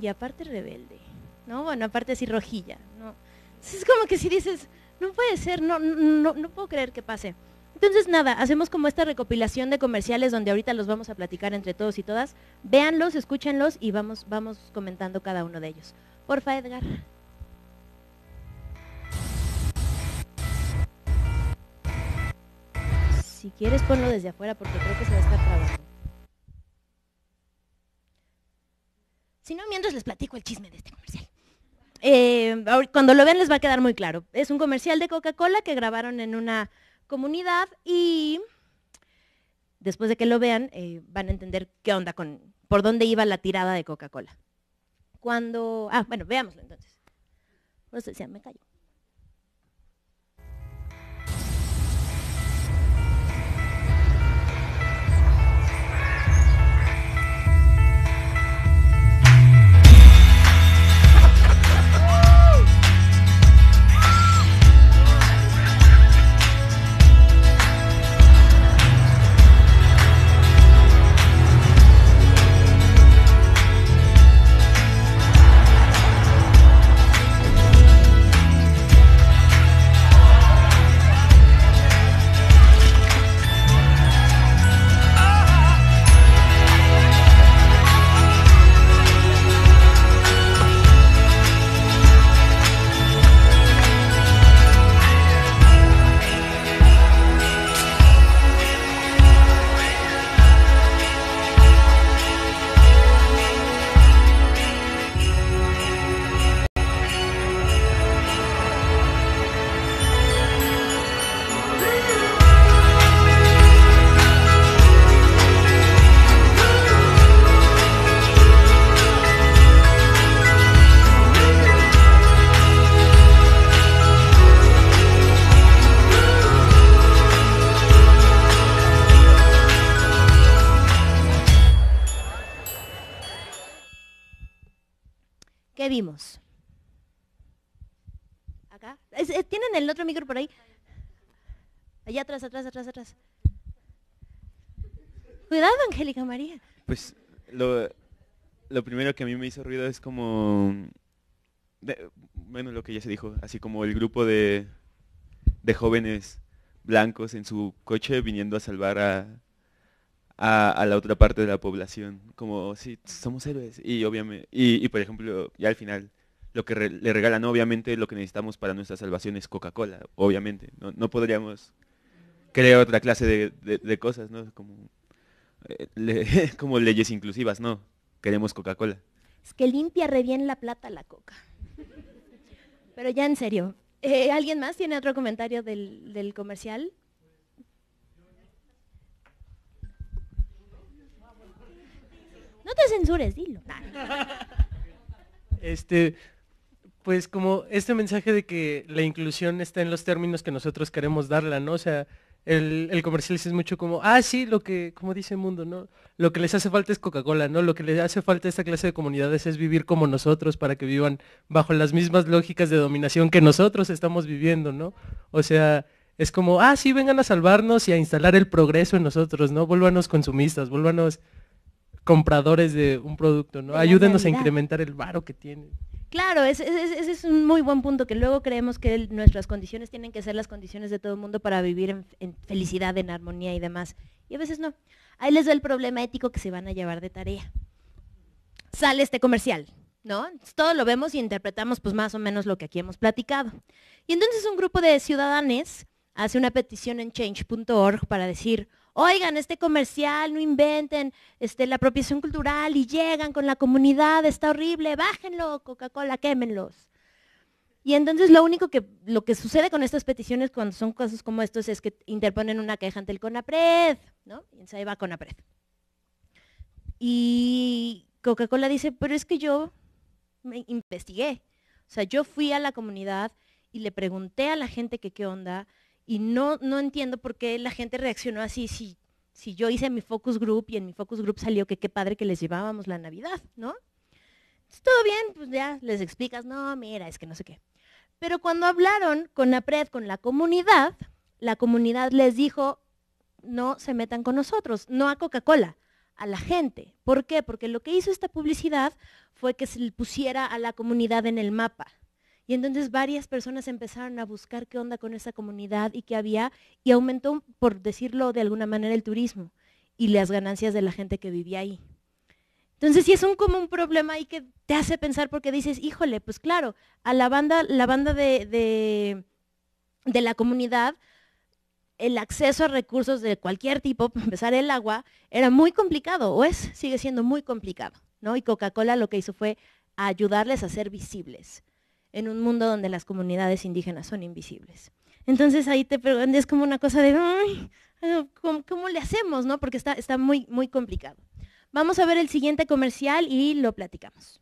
Speaker 4: y aparte rebelde, ¿no? Bueno, aparte así rojilla, ¿no? Es como que si dices, no puede ser, no, no, no puedo creer que pase. Entonces, nada, hacemos como esta recopilación de comerciales donde ahorita los vamos a platicar entre todos y todas. Véanlos, escúchenlos y vamos, vamos comentando cada uno de ellos. Porfa, Edgar. Si quieres, ponlo desde afuera porque creo que se va a estar trabando. Si no, mientras les platico el chisme de este comercial. Eh, cuando lo vean les va a quedar muy claro. Es un comercial de Coca-Cola que grabaron en una comunidad y después de que lo vean eh, van a entender qué onda con, por dónde iba la tirada de Coca-Cola. Cuando, ah, bueno, veámoslo entonces. No sé, si me callo. ¿Tienen el otro micro por ahí? Allá atrás, atrás, atrás, atrás. Cuidado, Angélica María.
Speaker 6: Pues lo, lo primero que a mí me hizo ruido es como, de- bueno, lo que ya se dijo, así como el grupo de, de jóvenes blancos en su coche viniendo a salvar a, a, a la otra parte de la población, como, sí, somos héroes. Y obviamente, y, y, por ejemplo, ya al final, lo que re- le regalan, obviamente lo que necesitamos para nuestra salvación es Coca-Cola, obviamente. No, no podríamos crear otra clase de, de- de cosas, ¿no? Como, eh, le- como leyes inclusivas, no. Queremos Coca-Cola.
Speaker 4: Es que limpia re bien la plata la coca. Pero ya en serio, eh, ¿alguien más tiene otro comentario del, del comercial? No te censures, dilo.
Speaker 10: Este, pues como este mensaje de que la inclusión está en los términos que nosotros queremos darla, ¿no? O sea, el, el comercial es mucho como, ah, sí, lo que, como dice el mundo, ¿no? Lo que les hace falta es Coca-Cola, ¿no? Lo que les hace falta a esta clase de comunidades es vivir como nosotros para que vivan bajo las mismas lógicas de dominación que nosotros estamos viviendo, ¿no? O sea, es como, ah, sí, vengan a salvarnos y a instalar el progreso en nosotros, ¿no? Vuélvanos consumistas, vuélvanos compradores de un producto, ¿no? Ayúdenos a incrementar el varo que tienen.
Speaker 4: Claro, ese, es un muy buen punto, que luego creemos que nuestras condiciones tienen que ser las condiciones de todo el mundo para vivir en, felicidad, en armonía y demás. Y a veces no. Ahí les doy el problema ético que se van a llevar de tarea. Sale este comercial, ¿no? Todo lo vemos y interpretamos pues más o menos lo que aquí hemos platicado. Y entonces un grupo de ciudadanos hace una petición en change.org para decir, oigan, este comercial, no inventen este, la apropiación cultural y llegan con la comunidad, está horrible, bájenlo, Coca-Cola, quémenlos. Y entonces lo único que, lo que sucede con estas peticiones cuando son casos como estos es que interponen una queja ante el CONAPRED, ¿no? Y se va CONAPRED. Y Coca-Cola dice, pero es que yo me investigué. O sea, yo fui a la comunidad y le pregunté a la gente que qué onda y no, no entiendo por qué la gente reaccionó así si, si yo hice mi focus group y en mi focus group salió que qué padre que les llevábamos la Navidad, ¿no? Todo bien, pues ya les explicas, no, mira, es que no sé qué. Pero cuando hablaron con APRED, con la comunidad, la comunidad les dijo, no se metan con nosotros, no a Coca-Cola, a la gente. ¿Por qué? Porque lo que hizo esta publicidad fue que se le pusiera a la comunidad en el mapa. Y entonces varias personas empezaron a buscar qué onda con esa comunidad y qué había, y aumentó, por decirlo de alguna manera, el turismo y las ganancias de la gente que vivía ahí. Entonces sí es un como un problema ahí que te hace pensar porque dices, híjole, pues claro, a la banda, la banda de, de, de la comunidad, el acceso a recursos de cualquier tipo, para empezar el agua, era muy complicado, o es, sigue siendo muy complicado, ¿no? Y Coca-Cola lo que hizo fue ayudarles a ser visibles en un mundo donde las comunidades indígenas son invisibles. Entonces ahí te es como una cosa de, "Ay, ¿cómo, cómo le hacemos? ¿no? Porque está, está muy, muy complicado. Vamos a ver el siguiente comercial y lo platicamos.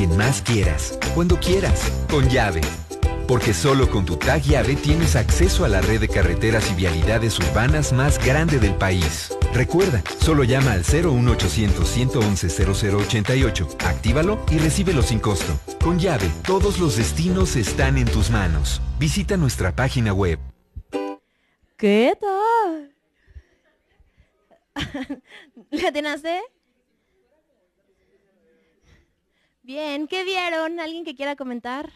Speaker 11: Quien más quieras, cuando quieras, con llave. Porque solo con tu tag llave tienes acceso a la red de carreteras y vialidades urbanas más grande del país. Recuerda, solo llama al 01800 111 0088, actívalo y recíbelo sin costo. Con llave, todos los destinos están en tus manos. Visita nuestra página web.
Speaker 4: ¿Qué tal? ¿Le atinaste? Bien, ¿qué vieron? ¿Alguien que quiera comentar?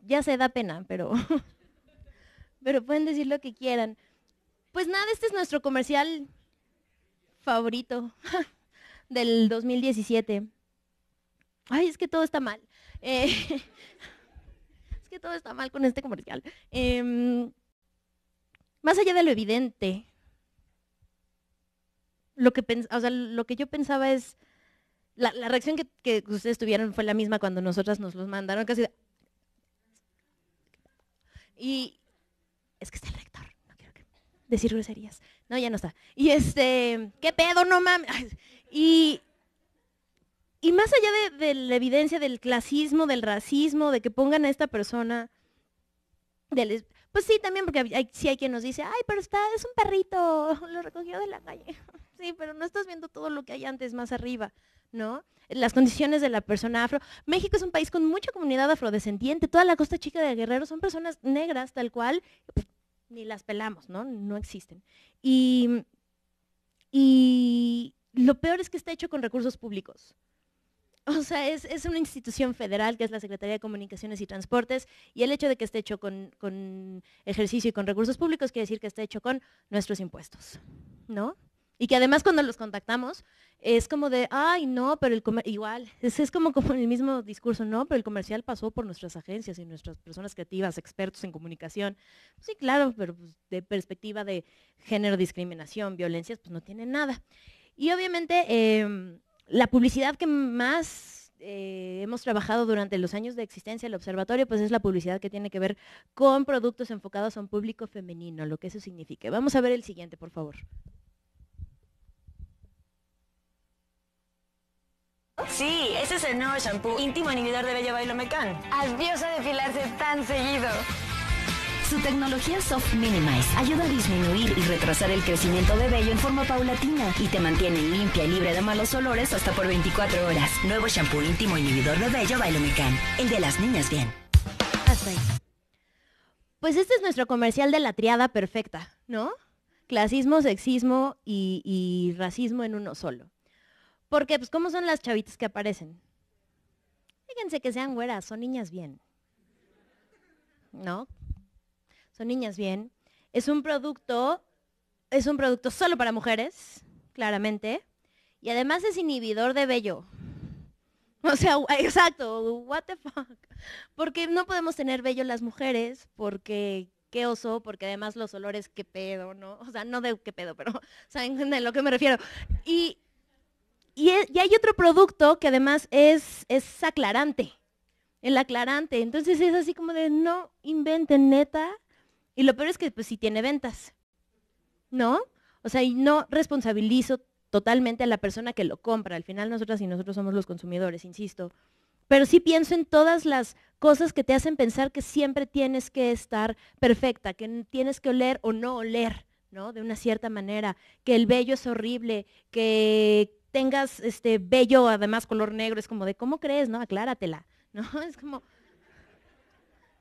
Speaker 4: Ya se da pena, pero, pero pueden decir lo que quieran. Pues nada, este es nuestro comercial favorito del 2017. Ay, es que todo está mal. Eh, es que todo está mal con este comercial. Em, más allá de lo evidente, lo que, o sea, lo que yo pensaba es, la, la reacción que, que ustedes tuvieron fue la misma cuando nosotras nos los mandaron, casi de- Y es que está el rector, no quiero que- decir groserías. No, ya no está. Y este, ¿qué pedo? No mames. Y, y más allá de, de la evidencia del clasismo, del racismo, de que pongan a esta persona, del, pues sí, también porque hay, sí hay quien nos dice, ay, pero está, es un perrito, lo recogió de la calle. Sí, pero no estás viendo todo lo que hay antes, más arriba, ¿no? Las condiciones de la persona afro. México es un país con mucha comunidad afrodescendiente. Toda la costa chica de Guerrero son personas negras, tal cual, pues, ni las pelamos, ¿no? No existen. Y, y lo peor es que está hecho con recursos públicos. O sea, es, es una institución federal que es la Secretaría de Comunicaciones y Transportes y el hecho de que esté hecho con, con ejercicio y con recursos públicos quiere decir que esté hecho con nuestros impuestos, ¿no? Y que además cuando los contactamos es como de, ay, no, pero el comer igual, es, como, como el mismo discurso, no, pero el comercial pasó por nuestras agencias y nuestras personas creativas, expertos en comunicación. Sí, claro, pero pues, de perspectiva de género, discriminación, violencias, pues no tiene nada. Y obviamente em, la publicidad que más eh, hemos trabajado durante los años de existencia del observatorio, pues es la publicidad que tiene que ver con productos enfocados a un público femenino, lo que eso signifique. Vamos a ver el siguiente, por favor.
Speaker 12: Sí, ese es el nuevo shampoo íntimo inhibidor de vello Bailomecan. Adiós a depilarse tan seguido.
Speaker 13: Su tecnología Soft Minimize ayuda a disminuir y retrasar el crecimiento de vello en forma paulatina y te mantiene limpia y libre de malos olores hasta por 24 horas. Nuevo shampoo íntimo inhibidor de vello Bailomecan. El de las niñas bien.
Speaker 4: Hasta ahí. Pues este es nuestro comercial de la triada perfecta, ¿no? Clasismo, sexismo y, y racismo en uno solo. Porque, pues, ¿cómo son las chavitas que aparecen? Fíjense que sean güeras, son niñas bien. ¿No? Son niñas bien. Es un producto, es un producto solo para mujeres, claramente. Y además es inhibidor de vello. O sea, exacto, what the fuck. Porque no podemos tener vello las mujeres, porque qué oso, porque además los olores, qué pedo, ¿no? O sea, no de qué pedo, pero saben a lo que me refiero. Y, y, e- y hay otro producto que además es, es aclarante, el aclarante. Entonces es así como de, no inventen neta. Y lo peor es que pues sí tiene ventas, ¿no? O sea, y no responsabilizo totalmente a la persona que lo compra. Al final nosotras y nosotros somos los consumidores, insisto. Pero sí pienso en todas las cosas que te hacen pensar que siempre tienes que estar perfecta, que tienes que oler o no oler, ¿no? De una cierta manera, que el vello es horrible, que tengas este vello además color negro, es como de, ¿cómo crees? No, acláratela, ¿no? Es como,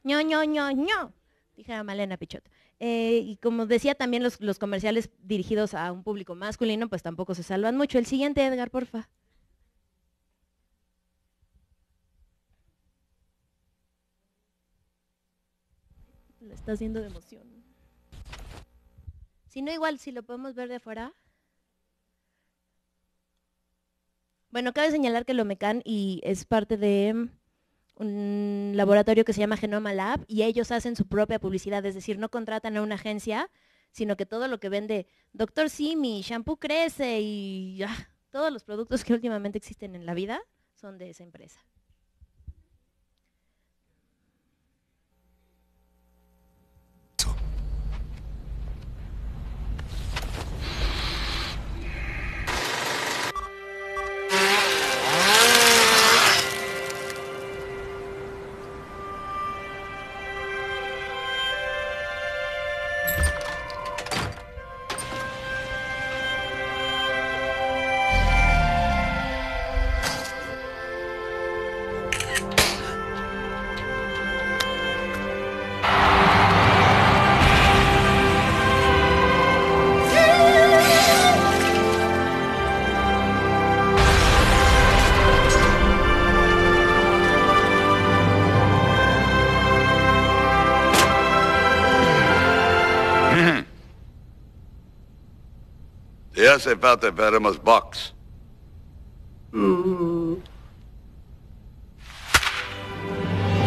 Speaker 4: ño, ño, ño, ño, dijera Malena Pichot. Eh, y como decía también los, los comerciales dirigidos a un público masculino, pues tampoco se salvan mucho. El siguiente, Edgar, porfa. Lo está haciendo de emoción. Si no, igual, si lo podemos ver de afuera. Bueno, cabe señalar que Lomecan y es parte de mm, un laboratorio que se llama Genoma Lab y ellos hacen su propia publicidad, es decir, no contratan a una agencia, sino que todo lo que vende Doctor Simi, Shampoo Crece y ah, todos los productos que últimamente existen en la vida son de esa empresa.
Speaker 14: Det hace falta veremos box.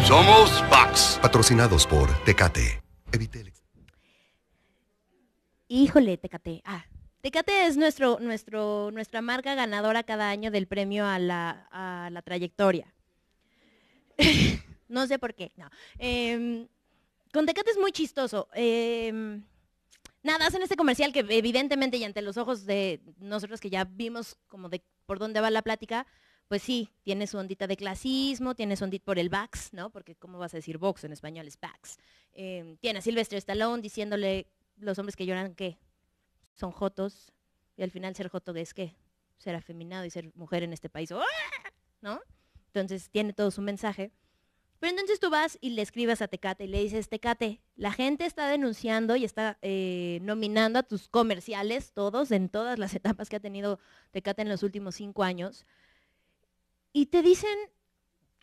Speaker 14: Somos Box.
Speaker 15: Patrocinados por Tecate. Evite el
Speaker 4: Híjole, Tecate. Ah, Tecate es nuestro, nuestro, nuestra marca ganadora cada año del premio a la, a la trayectoria. no sé por qué, no. Em, con Tecate es muy chistoso. Em, nada, hacen este comercial que evidentemente y ante los ojos de nosotros que ya vimos como de por dónde va la plática, pues sí, tiene su ondita de clasismo, tiene su ondita por el Vax, ¿no? Porque ¿cómo vas a decir Vox en español? Es Vax. Em, tiene a Silvestre Stallone diciéndole los hombres que lloran que son jotos y al final ser joto es que ser afeminado y ser mujer en este país, ¡ah! ¿no? Entonces tiene todo su mensaje. Pero entonces tú vas y le escribes a Tecate y le dices, Tecate, la gente está denunciando y está eh, nominando a tus comerciales, todos, en todas las etapas que ha tenido Tecate en los últimos cinco años. Y te dicen,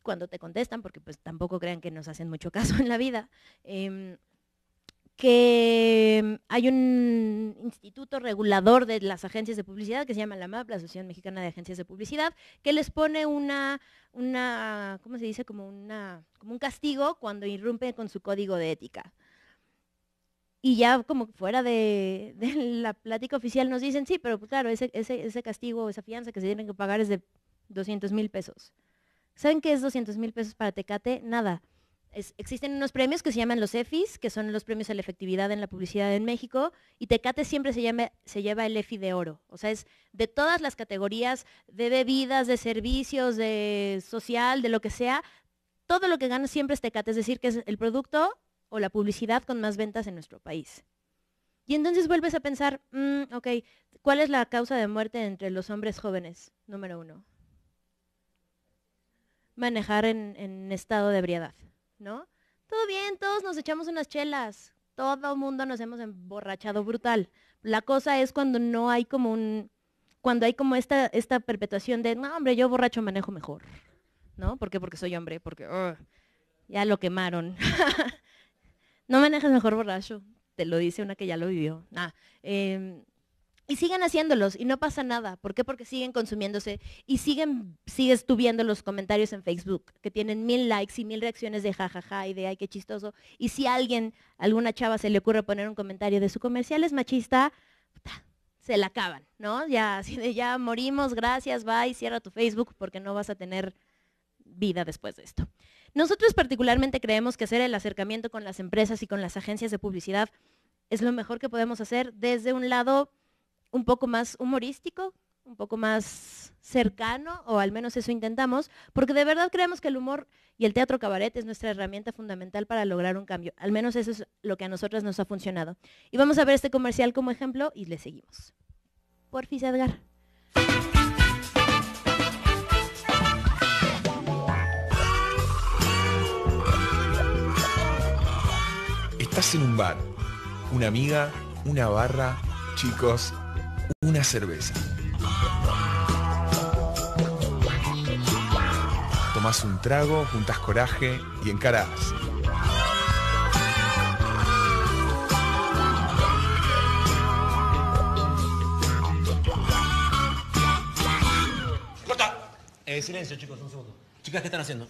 Speaker 4: cuando te contestan, porque pues tampoco crean que nos hacen mucho caso en la vida, em, que mm, hay un instituto regulador de las agencias de publicidad que se llama la MAP, la Asociación Mexicana de Agencias de Publicidad, que les pone una, una ¿cómo se dice? Como, una, como un castigo cuando irrumpe con su código de ética. Y ya como fuera de, de la plática oficial nos dicen, sí, pero pues, claro, ese, ese, ese castigo, esa fianza que se tienen que pagar es de 200 mil pesos. ¿Saben qué es 200 mil pesos para Tecate? Nada. Existen unos premios que se llaman los EFIs, que son los premios a la efectividad en la publicidad en México, y Tecate siempre se, lleva el EFI de oro. O sea, es de todas las categorías de bebidas, de servicios, de social, de lo que sea, todo lo que gana siempre es Tecate, es decir, que es el producto o la publicidad con más ventas en nuestro país. Y entonces vuelves a pensar, mm, ok, ¿cuál es la causa de muerte entre los hombres jóvenes? Número uno. Manejar en estado de ebriedad, ¿no? Todo bien, todos nos echamos unas chelas, todo mundo nos hemos emborrachado brutal. La cosa es cuando no hay como un, cuando hay como esta, esta perpetuación de, no, hombre, yo borracho manejo mejor, ¿no? ¿Por qué? Porque soy hombre, porque ya lo quemaron. no manejas mejor borracho, te lo dice una que ya lo vivió. Em, y siguen haciéndolos y no pasa nada. ¿Por qué? Porque siguen consumiéndose y siguen, sigues tú viendo los comentarios en Facebook que tienen mil likes y mil reacciones de jajaja y de ay, qué chistoso. Y si a alguien, alguna chava se le ocurre poner un comentario de su comercial es machista, se la acaban, ¿no? Ya, así de ya morimos, gracias, bye, cierra tu Facebook porque no vas a tener vida después de esto. Nosotros particularmente creemos que hacer el acercamiento con las empresas y con las agencias de publicidad es lo mejor que podemos hacer desde un lado un poco más humorístico, un poco más cercano, o al menos eso intentamos, porque de verdad creemos que el humor y el teatro cabaret es nuestra herramienta fundamental para lograr un cambio. Al menos eso es lo que a nosotras nos ha funcionado. Y vamos a ver este comercial como ejemplo y le seguimos. Porfis, Edgar.
Speaker 16: Estás en un bar, una amiga, una barra, chicos, una cerveza. Tomás un trago, juntas coraje y encarás.
Speaker 17: ¡Corta! Eh, silencio, chicos, un segundo. Chicas, ¿qué están haciendo?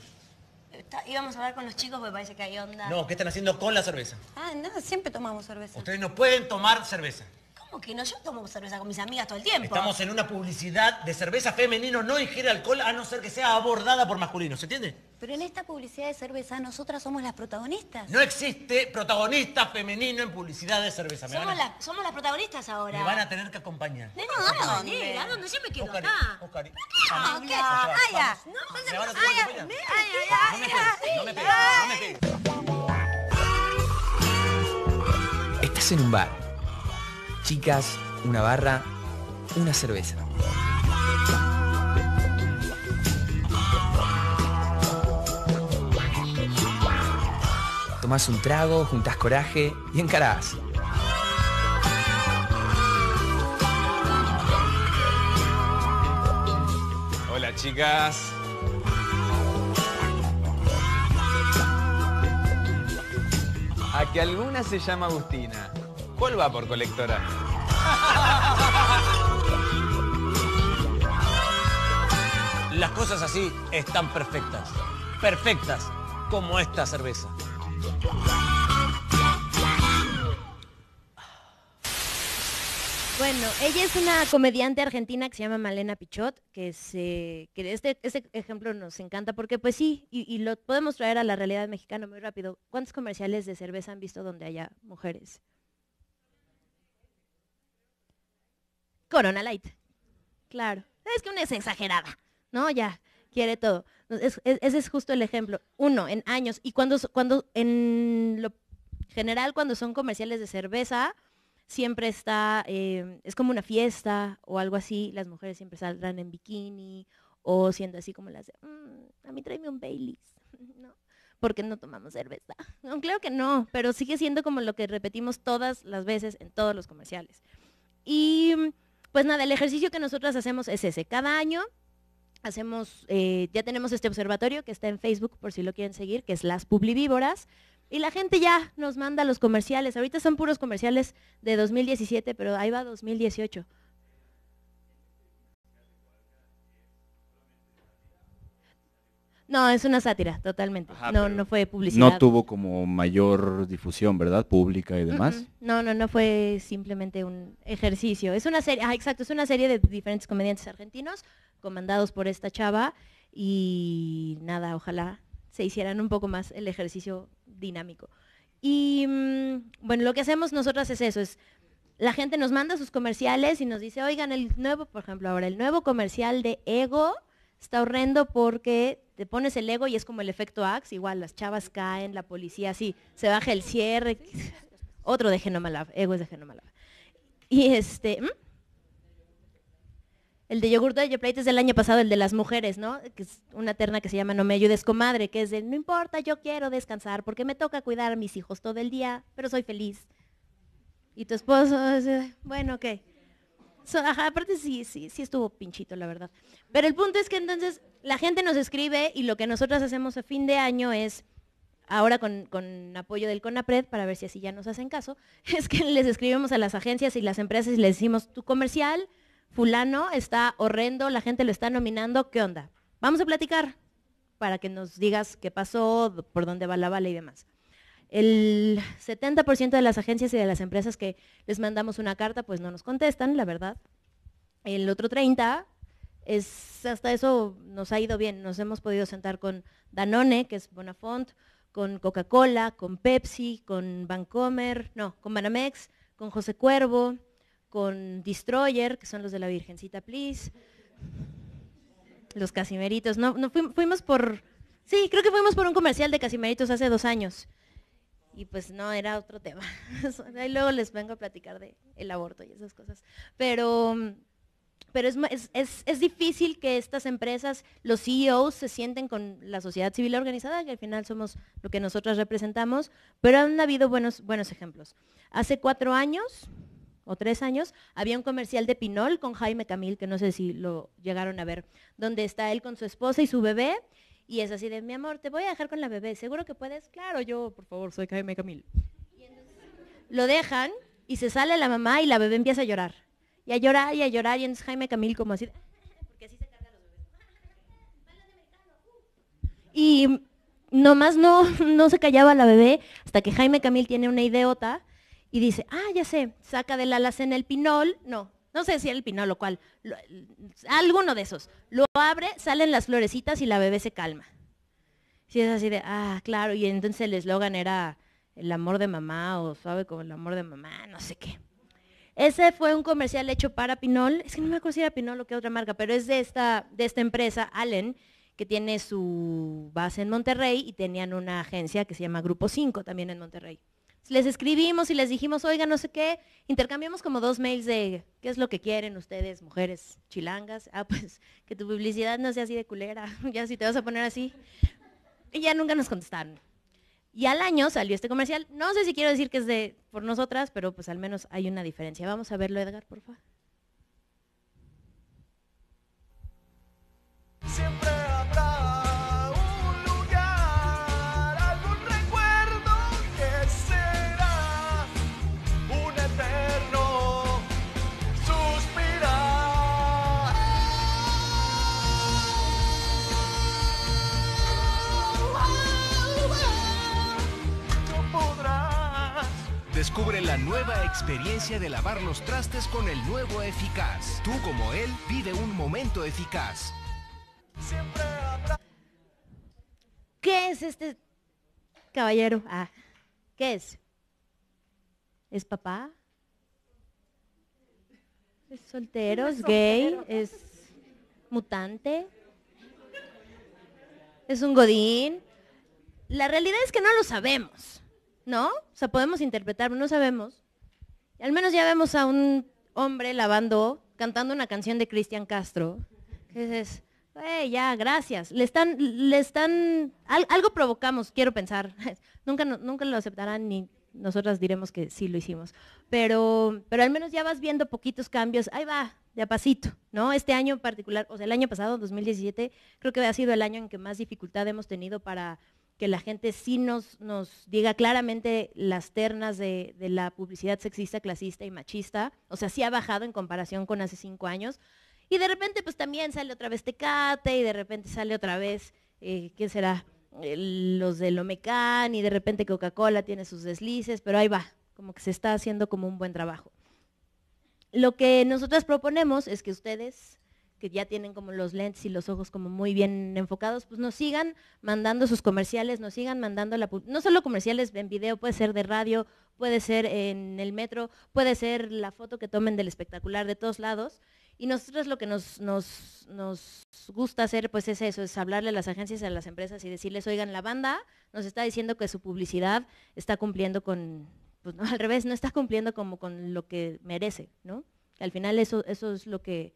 Speaker 12: Está- íbamos a hablar con los chicos porque parece que hay onda.
Speaker 17: No, ¿qué están haciendo con la cerveza?
Speaker 12: Ah, nada, siempre tomamos cerveza.
Speaker 17: Ustedes no pueden tomar cerveza.
Speaker 12: ¿Cómo que no? Yo tomo cerveza con mis amigas todo el tiempo.
Speaker 17: Estamos en una publicidad de cerveza femenino, no ingiere alcohol a no ser que sea abordada por masculinos, ¿se entiende?
Speaker 12: Pero en esta publicidad de cerveza nosotras somos las protagonistas.
Speaker 17: No existe protagonista femenino en publicidad de cerveza. Me
Speaker 12: Somos,
Speaker 17: van a,
Speaker 12: la- somos las protagonistas ahora.
Speaker 17: me van a tener que acompañar.
Speaker 12: Nene, ¿a dónde? ¿A dónde? Yo me quedo acá. ¿Qué?
Speaker 17: Vamos,
Speaker 12: ¿Qué?
Speaker 17: vamos,
Speaker 12: Ay, ya.
Speaker 17: vamos.
Speaker 12: No,
Speaker 17: No no me pegues, no me pegues.
Speaker 18: Estás en un bar. Chicas, una barra, una cerveza. Tomás un trago, juntas coraje y encarás.
Speaker 19: Hola chicas. A que alguna se llama Agustina. ¿Cuál va por colectora?
Speaker 17: Las cosas así están perfectas. Perfectas, como esta cerveza.
Speaker 4: Bueno, ella es una comediante argentina que se llama Malena Pichot, que, se, que este, este ejemplo nos encanta porque pues sí, y, y lo podemos traer a la realidad mexicana muy rápido. ¿Cuántos comerciales de cerveza han visto donde haya mujeres? Corona Light. Claro. Es que una es exagerada, ¿no? Ya, quiere todo. Es- es- ese es justo el ejemplo. Uno, en años. Y cuando, cuando en lo general, cuando son comerciales de cerveza, siempre está, eh, es como una fiesta o algo así, las mujeres siempre saldrán en bikini o siendo así como las de, "Mm, a mí tráeme un Baileys, ¿no? Porque no tomamos cerveza. No, claro que no, pero sigue siendo como lo que repetimos todas las veces en todos los comerciales. Y pues nada, el ejercicio que nosotras hacemos es ese. Cada año hacemos, eh, ya tenemos este observatorio que está en Facebook por si lo quieren seguir, que es Las Publivívoras. Y la gente ya nos manda los comerciales. Ahorita son puros comerciales de 2017, pero ahí va 2018. No, es una sátira, totalmente.
Speaker 20: Ajá,
Speaker 4: no, no fue publicidad.
Speaker 20: No tuvo como mayor difusión, ¿verdad? Pública y demás.
Speaker 4: No, no, no fue simplemente un ejercicio. Es una serie, ah, exacto, es una serie de diferentes comediantes argentinos comandados por esta chava y nada, ojalá se hicieran un poco más el ejercicio dinámico. Y mm, bueno, lo que hacemos nosotras es eso, es la gente nos manda sus comerciales y nos dice, oigan, el nuevo, por ejemplo, ahora el nuevo comercial de Ego está horrendo porque te pones el ego y es como el efecto Axe, igual las chavas caen, la policía así, se baja el cierre, otro de Genomalab, Ego es de Genomalab. Y este, ¿hmm? el de yogur de Yoplait es del año pasado, el de las mujeres, ¿no? Que es una terna que se llama No me ayudes comadre, que es de, no importa, yo quiero descansar porque me toca cuidar a mis hijos todo el día, pero soy feliz. Y tu esposo, bueno, ok. Aparte sí, sí, sí estuvo pinchito, la verdad. Pero el punto es que entonces la gente nos escribe y lo que nosotros hacemos a fin de año es, ahora con, con, apoyo del CONAPRED, para ver si así ya nos hacen caso, es que les escribimos a las agencias y las empresas y les decimos, tu comercial fulano está horrendo, la gente lo está nominando, ¿qué onda? Vamos a platicar para que nos digas qué pasó, por dónde va la bala y demás. El 70% de las agencias y de las empresas que les mandamos una carta, pues no nos contestan, la verdad. El otro 30 es hasta eso nos ha ido bien. Nos hemos podido sentar con Danone, que es Bonafont, con Coca-Cola, con Pepsi, con Vancomer, no, con Banamex, con José Cuervo, con Destroyer, que son los de la Virgencita Please, los Casimeritos. No, no fuimos por, sí, creo que fuimos por un comercial de Casimeritos hace dos años. Y pues no, era otro tema. Ahí luego les vengo a platicar de el aborto y esas cosas. Pero, pero es, es, es, difícil que estas empresas, los CEOs, se sienten con la sociedad civil organizada, que al final somos lo que nosotros representamos, pero han habido buenos, buenos ejemplos. Hace cuatro años, o tres años, había un comercial de Pinol con Jaime Camil, que no sé si lo llegaron a ver, donde está él con su esposa y su bebé, y es así de, mi amor, te voy a dejar con la bebé, ¿seguro que puedes? Claro, yo, por favor, soy Jaime Camil. lo dejan y se sale la mamá y la bebé empieza a llorar. Y a llorar y a llorar, y entonces Jaime Camil como así, porque así se cargan los bebés. Y nomás no, no se callaba la bebé hasta que Jaime Camil tiene una ideota y dice, ah, ya sé, saca del alacena el pinol, no, no sé si el pinol o cuál, alguno de esos. Lo abre, salen las florecitas y la bebé se calma. Si es así de, ah, claro, y entonces el eslogan era el amor de mamá o suave como el amor de mamá, no sé qué. Ese fue un comercial hecho para Pinol, es que no me acuerdo si era Pinol o qué otra marca, pero es de esta, de esta empresa, Allen, que tiene su base en Monterrey y tenían una agencia que se llama Grupo 5 también en Monterrey les escribimos y les dijimos, oiga, no sé qué, intercambiamos como dos mails de qué es lo que quieren ustedes, mujeres chilangas. Ah, pues que tu publicidad no sea así de culera, ya si te vas a poner así. Y ya nunca nos contestaron. Y al año salió este comercial. No sé si quiero decir que es de por nosotras, pero pues al menos hay una diferencia. Vamos a verlo, Edgar, por favor.
Speaker 21: Siempre
Speaker 22: Descubre la nueva experiencia de lavar los trastes con el nuevo Eficaz. Tú como él, vive un momento eficaz.
Speaker 4: ¿Qué es este caballero? Ah, ¿qué es? ¿Es papá? ¿Es soltero? ¿Es gay? ¿Es mutante? ¿Es un godín? La realidad es que no lo sabemos, ¿no? O sea, podemos interpretar, pero no sabemos. Y al menos ya vemos a un hombre lavando, cantando una canción de Cristian Castro. Que es, "Güey, ya, gracias. Le están, le están, al- algo provocamos, quiero pensar. nunca, nunca lo aceptarán ni nosotras diremos que sí lo hicimos. Pero, pero al menos ya vas viendo poquitos cambios. Ahí va, de a pasito, ¿no? Este año en particular, o sea, el año pasado, 2017, creo que ha sido el año en que más dificultad hemos tenido para que la gente sí nos, diga claramente las ternas de, la publicidad sexista, clasista y machista. O sea, sí ha bajado en comparación con hace cinco años. Y de repente, pues también sale otra vez Tecate y de repente sale otra vez, eh, ¿quién será? El- los de Lomecan y de repente Coca-Cola tiene sus deslices, pero ahí va, como que se está haciendo como un buen trabajo. Lo que nosotros proponemos es que ustedes que ya tienen como los lentes y los ojos como muy bien enfocados, pues nos sigan mandando sus comerciales, nos sigan mandando la, no solo comerciales en video, puede ser de radio, puede ser en el metro, puede ser la foto que tomen del espectacular de todos lados. Y nosotros lo que nos, nos, nos gusta hacer pues es eso, es hablarle a las agencias a las empresas y decirles, oigan, la banda nos está diciendo que su publicidad está cumpliendo con, pues no, al revés, no está cumpliendo como con lo que merece, ¿no? Al final eso, eso es lo que,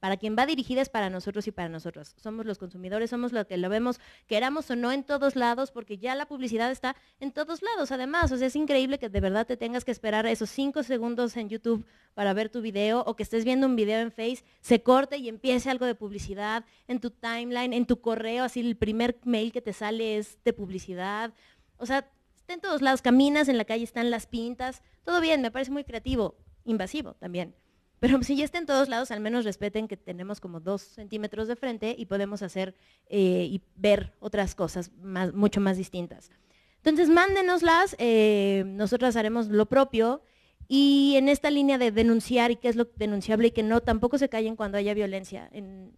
Speaker 4: para quien va dirigida es para nosotros y para nosotros. Somos los consumidores, somos los que lo vemos, queramos o no en todos lados, porque ya la publicidad está en todos lados. Además, o sea, es increíble que de verdad te tengas que esperar esos cinco segundos en YouTube para ver tu video o que estés viendo un video en Face, se corte y empiece algo de publicidad en tu timeline, en tu correo, así el primer mail que te sale es de publicidad. O sea, está en todos lados, caminas en la calle, están las pintas, todo bien, me parece muy creativo, invasivo también. Pero si ya está en todos lados, al menos respeten que tenemos como dos centímetros de frente y podemos hacer eh, y ver otras cosas más, mucho más distintas. Entonces, mándenoslas, eh, nosotras haremos lo propio y en esta línea de denunciar y qué es lo denunciable y que no, tampoco se callen cuando haya violencia en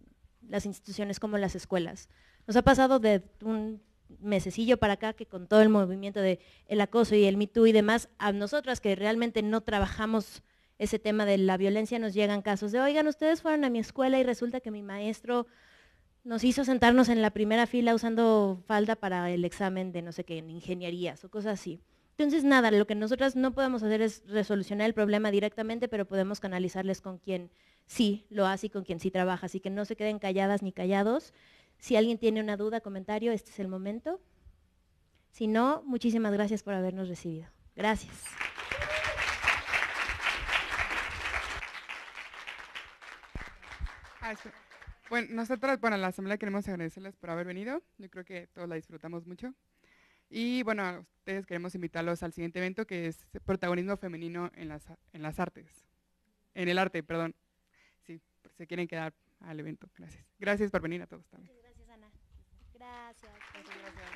Speaker 4: las instituciones como las escuelas. Nos ha pasado de un mesecillo para acá que con todo el movimiento de acoso y el Me Too y demás, a nosotras que realmente no trabajamos ese tema de la violencia nos llegan casos de, oigan, ustedes fueron a mi escuela y resulta que mi maestro nos hizo sentarnos en la primera fila usando falda para el examen de no sé qué, en ingenierías o cosas así. Entonces, nada, lo que nosotras no podemos hacer es resolucionar el problema directamente, pero podemos canalizarles con quien sí lo hace y con quien sí trabaja. Así que no se queden calladas ni callados. Si alguien tiene una duda, comentario, este es el momento. Si no, muchísimas gracias por habernos recibido. Gracias.
Speaker 23: Ah. Bueno, nosotros, bueno, la asamblea queremos agradecerles por haber venido. Yo creo que todos la disfrutamos mucho. Y bueno, a ustedes queremos invitarlos al siguiente evento que es protagonismo femenino en las, en las artes. En el arte, perdón. Sí, si se quieren quedar al evento. Gracias. Gracias por venir a todos también.
Speaker 4: Gracias, Ana. Gracias.
Speaker 23: Gracias.